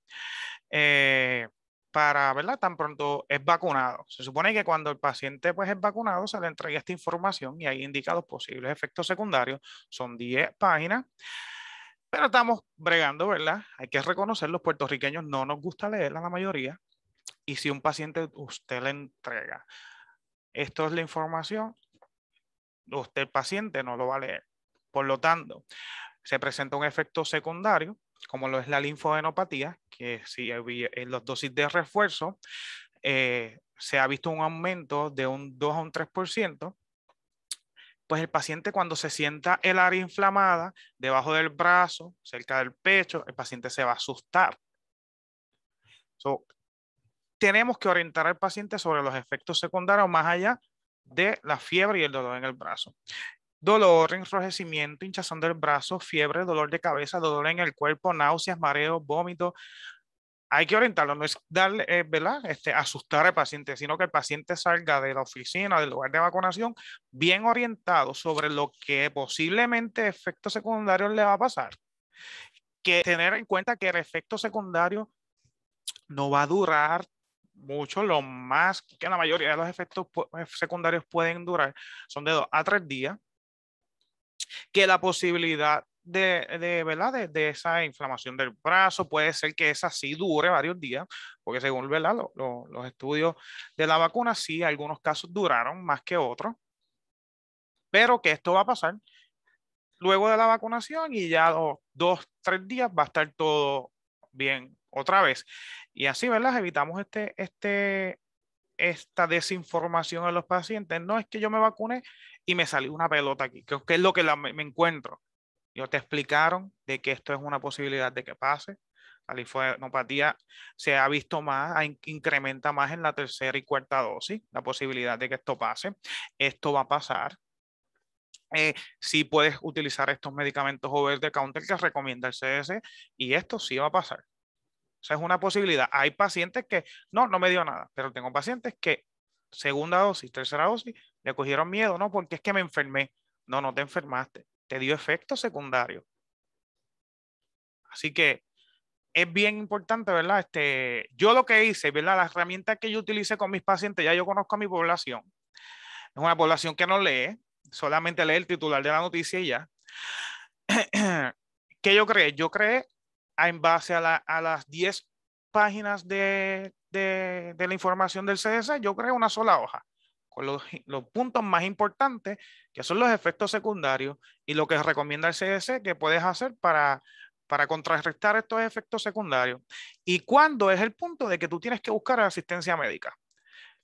S4: para, ¿verdad? Tan pronto es vacunado. Se supone que cuando el paciente pues, es vacunado, se le entrega esta información y ahí indica los posibles efectos secundarios. Son 10 páginas. Pero estamos bregando, ¿verdad? Hay que reconocer, los puertorriqueños no nos gusta leerla la mayoría y si un paciente usted le entrega, esto es la información, usted el paciente no lo va a leer. Por lo tanto, se presenta un efecto secundario, como lo es la linfodenopatía, que si en los dosis de refuerzo eh, se ha visto un aumento de un 2 a un 3%, pues el paciente cuando se sienta el área inflamada debajo del brazo, cerca del pecho, el paciente se va a asustar. So, tenemos que orientar al paciente sobre los efectos secundarios más allá de la fiebre y el dolor en el brazo. Dolor, enrojecimiento, hinchazón del brazo, fiebre, dolor de cabeza, dolor en el cuerpo, náuseas, mareos, vómito, hay que orientarlo, no es darle, eh. Este, asustar al paciente, sino que el paciente salga de la oficina, del lugar de vacunación, bien orientado sobre lo que posiblemente efectos secundarios le va a pasar. Que tener en cuenta que el efecto secundario no va a durar mucho, lo más que la mayoría de los efectos eh, secundarios pueden durar son de dos a tres días, que la posibilidad de, de, ¿verdad? De, esa inflamación del brazo puede ser que esa sí dure varios días, porque según ¿verdad? los estudios de la vacuna, sí, algunos casos duraron más que otros, pero que esto va a pasar luego de la vacunación y ya dos, dos tres días va a estar todo bien otra vez. Y así, ¿verdad? Evitamos este, este, esta desinformación a los pacientes. No es que yo me vacuné y me salió una pelota aquí, que, es lo que me, encuentro. Yo te explicaron de que esto es una posibilidad de que pase. La linfodenopatía se ha visto más, incrementa más en la tercera y cuarta dosis, la posibilidad de que esto pase. Esto va a pasar. Eh, si puedes utilizar estos medicamentos over the counter que recomienda el CDC y esto sí va a pasar. O sea, es una posibilidad. Hay pacientes que no, no me dio nada, pero tengo pacientes que segunda dosis, tercera dosis, le cogieron miedo, no, porque es que me enfermé. No, no te enfermaste, te dio efecto secundario. Así que es bien importante, ¿verdad? Este, yo lo que hice, ¿verdad? La herramienta que yo utilicé con mis pacientes, ya yo conozco a mi población. Es una población que no lee, solamente lee el titular de la noticia y ya. ¿Qué yo creé? Yo creé en base a, las 10 páginas de, la información del CDC, yo creo una sola hoja con los, puntos más importantes, que son los efectos secundarios y lo que recomienda el CDC que puedes hacer para, contrarrestar estos efectos secundarios. Y cuándo es el punto de que tú tienes que buscar asistencia médica.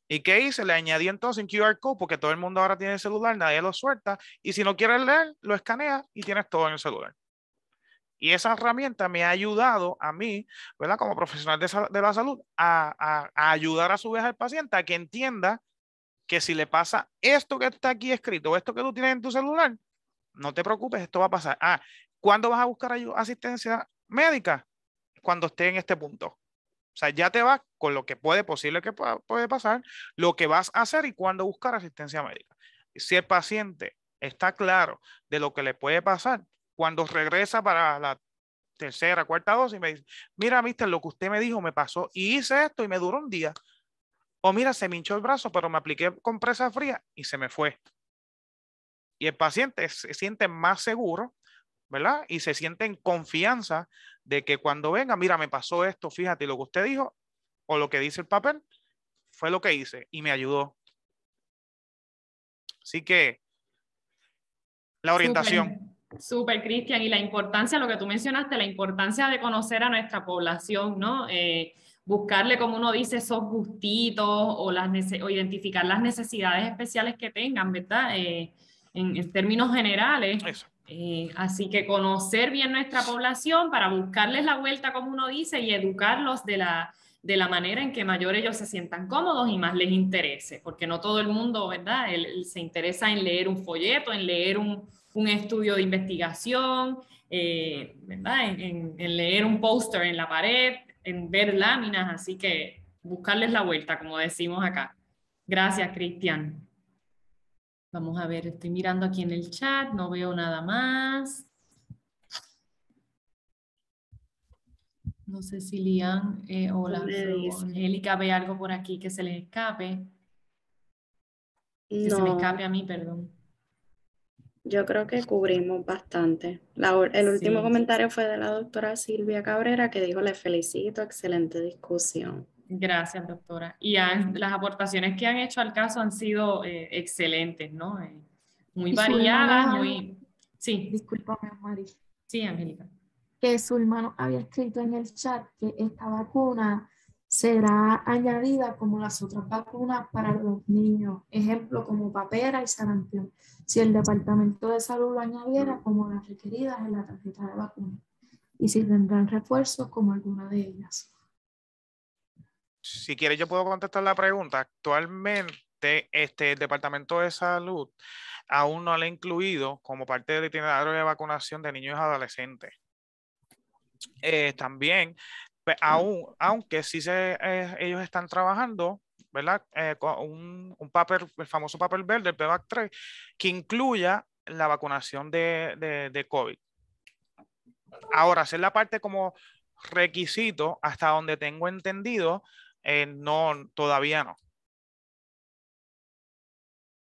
S4: ¿Y qué hice? Le añadí entonces un QR code porque todo el mundo ahora tiene el celular, nadie lo suelta. Y si no quieres leer, lo escanea y tienes todo en el celular. Y esa herramienta me ha ayudado a mí, ¿verdad? Como profesional de, la salud, a, ayudar a su vez al paciente a que entienda que si le pasa esto que está aquí escrito esto que tú tienes en tu celular, no te preocupes, esto va a pasar. Ah, ¿cuándo vas a buscar asistencia médica? Cuando esté en este punto. O sea, ya te vas con lo que puede, posible que puede pasar, lo que vas a hacer y cuándo buscar asistencia médica. Si el paciente está claro de lo que le puede pasar, cuando regresa para la tercera, cuarta dosis, me dice, mira, mister, lo que usted me dijo me pasó y hice esto y me duró un día. O mira, se me hinchó el brazo, pero me apliqué compresa fría y se me fue. Y el paciente se siente más seguro, ¿verdad? Y se siente en confianza de que cuando venga, mira, me pasó esto, fíjate, lo que usted dijo o lo que dice el papel fue lo que hice y me ayudó. Así que la orientación.
S5: Súper, Cristian, y la importancia, lo que tú mencionaste, la importancia de conocer a nuestra población, ¿no? Eh, buscarle, como uno dice, esos gustitos o, las o identificar las necesidades especiales que tengan, ¿verdad? Eh, en, términos generales. Eh, así que conocer bien nuestra población para buscarles la vuelta, como uno dice, y educarlos de la, de la manera en que mayor ellos se sientan cómodos y más les interese, porque no todo el mundo, ¿verdad? se interesa en leer un folleto, en leer un, un estudio de investigación, eh, ¿verdad? En, leer un póster en la pared, en ver láminas, así que buscarles la vuelta, como decimos acá. Gracias, Cristian. Vamos a ver, estoy mirando aquí en el chat, no veo nada más. No sé si Lian eh, o la Angélica ve algo por aquí que se les escape. Que se me escape a mí, perdón.
S1: Yo creo que cubrimos bastante. el último comentario fue de la doctora Silvia Cabrera que dijo, le felicito, excelente discusión.
S5: Gracias, doctora. Y las aportaciones que han hecho al caso han sido eh, excelentes, ¿no? Eh, muy variadas, muy... Sí.
S7: Discúlpame, Mari.
S5: Sí, Angélica.
S7: Que su hermano había escrito en el chat que esta vacuna será añadida como las otras vacunas para los niños, ejemplo como papera y sarampión, si el Departamento de Salud lo añadiera como las requeridas en la tarjeta de vacuna y si tendrán refuerzos como alguna de ellas.
S4: Si quieres, yo puedo contestar la pregunta. Actualmente, este, el Departamento de Salud aún no lo ha incluido como parte del itinerario de vacunación de niños y adolescentes. Eh, también pues, aún, aunque sí se, eh, ellos están trabajando, ¿verdad? Eh, con un, un, papel, el famoso papel verde, el PVAC 3, que incluya la vacunación de, de, de COVID. Ahora, hacer la parte como requisito, hasta donde tengo entendido, eh, no, todavía no.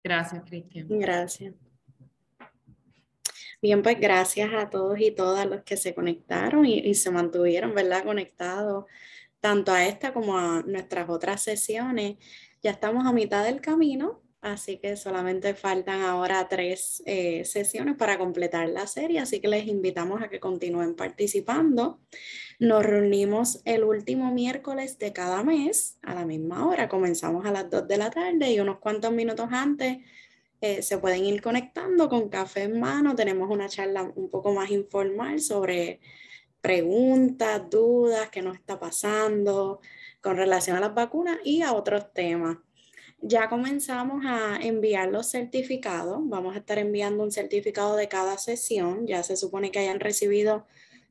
S5: Gracias, Cristian.
S1: Gracias. Bien, pues gracias a todos y todas los que se conectaron y, se mantuvieron, ¿verdad? Conectados tanto a esta como a nuestras otras sesiones. Ya estamos a mitad del camino, así que solamente faltan ahora tres eh, sesiones para completar la serie, así que les invitamos a que continúen participando. Nos reunimos el último miércoles de cada mes a la misma hora. Comenzamos a las 2 de la tarde y unos cuantos minutos antes eh, se pueden ir conectando con café en mano. Tenemos una charla un poco más informal sobre preguntas, dudas, qué nos está pasando con relación a las vacunas y a otros temas. Ya comenzamos a enviar los certificados. Vamos a estar enviando un certificado de cada sesión. Ya se supone que hayan recibido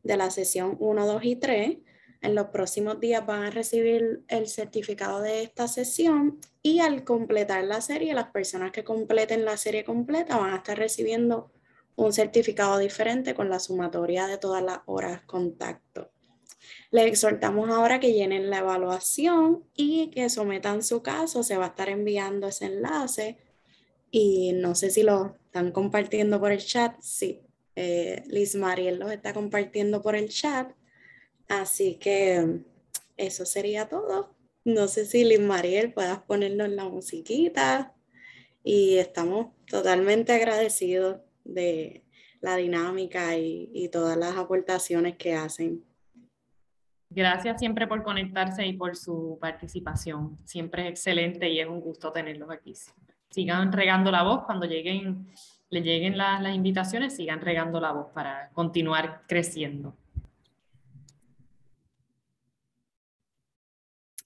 S1: de la sesión 1, 2 y 3. En los próximos días van a recibir el certificado de esta sesión y al completar la serie, las personas que completen la serie completa van a estar recibiendo un certificado diferente con la sumatoria de todas las horas contacto. Les exhortamos ahora que llenen la evaluación y que sometan su caso. Se va a estar enviando ese enlace y no sé si lo están compartiendo por el chat. Sí, eh, Liz Mariel los está compartiendo por el chat. Así que eso sería todo. No sé si Liz Mariel puedas ponernos la musiquita y estamos totalmente agradecidos de la dinámica y, y todas las aportaciones que hacen.
S5: Gracias siempre por conectarse y por su participación. Siempre es excelente y es un gusto tenerlos aquí. Sigan regando la voz cuando lleguen, le lleguen las invitaciones, sigan regando la voz para continuar creciendo.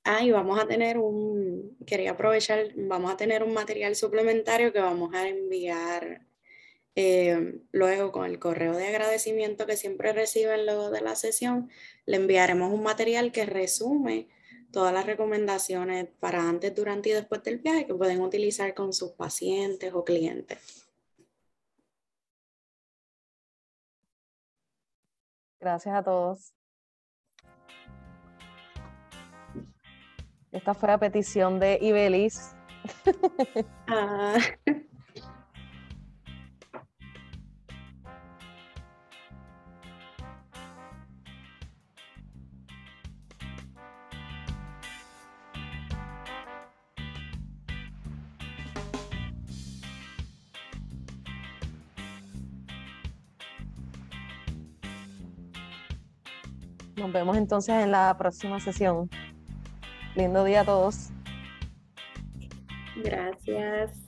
S1: Ah, y vamos a tener un, quería aprovechar, vamos a tener un material suplementario que vamos a enviar eh, luego con el correo de agradecimiento que siempre reciben luego de la sesión. Le enviaremos un material que resume todas las recomendaciones para antes, durante y después del viaje que pueden utilizar con sus pacientes o clientes.
S3: Gracias a todos. Esta fue a petición de Ibelis. Ah. Nos vemos entonces en la próxima sesión. Lindo día a todos.
S1: Gracias.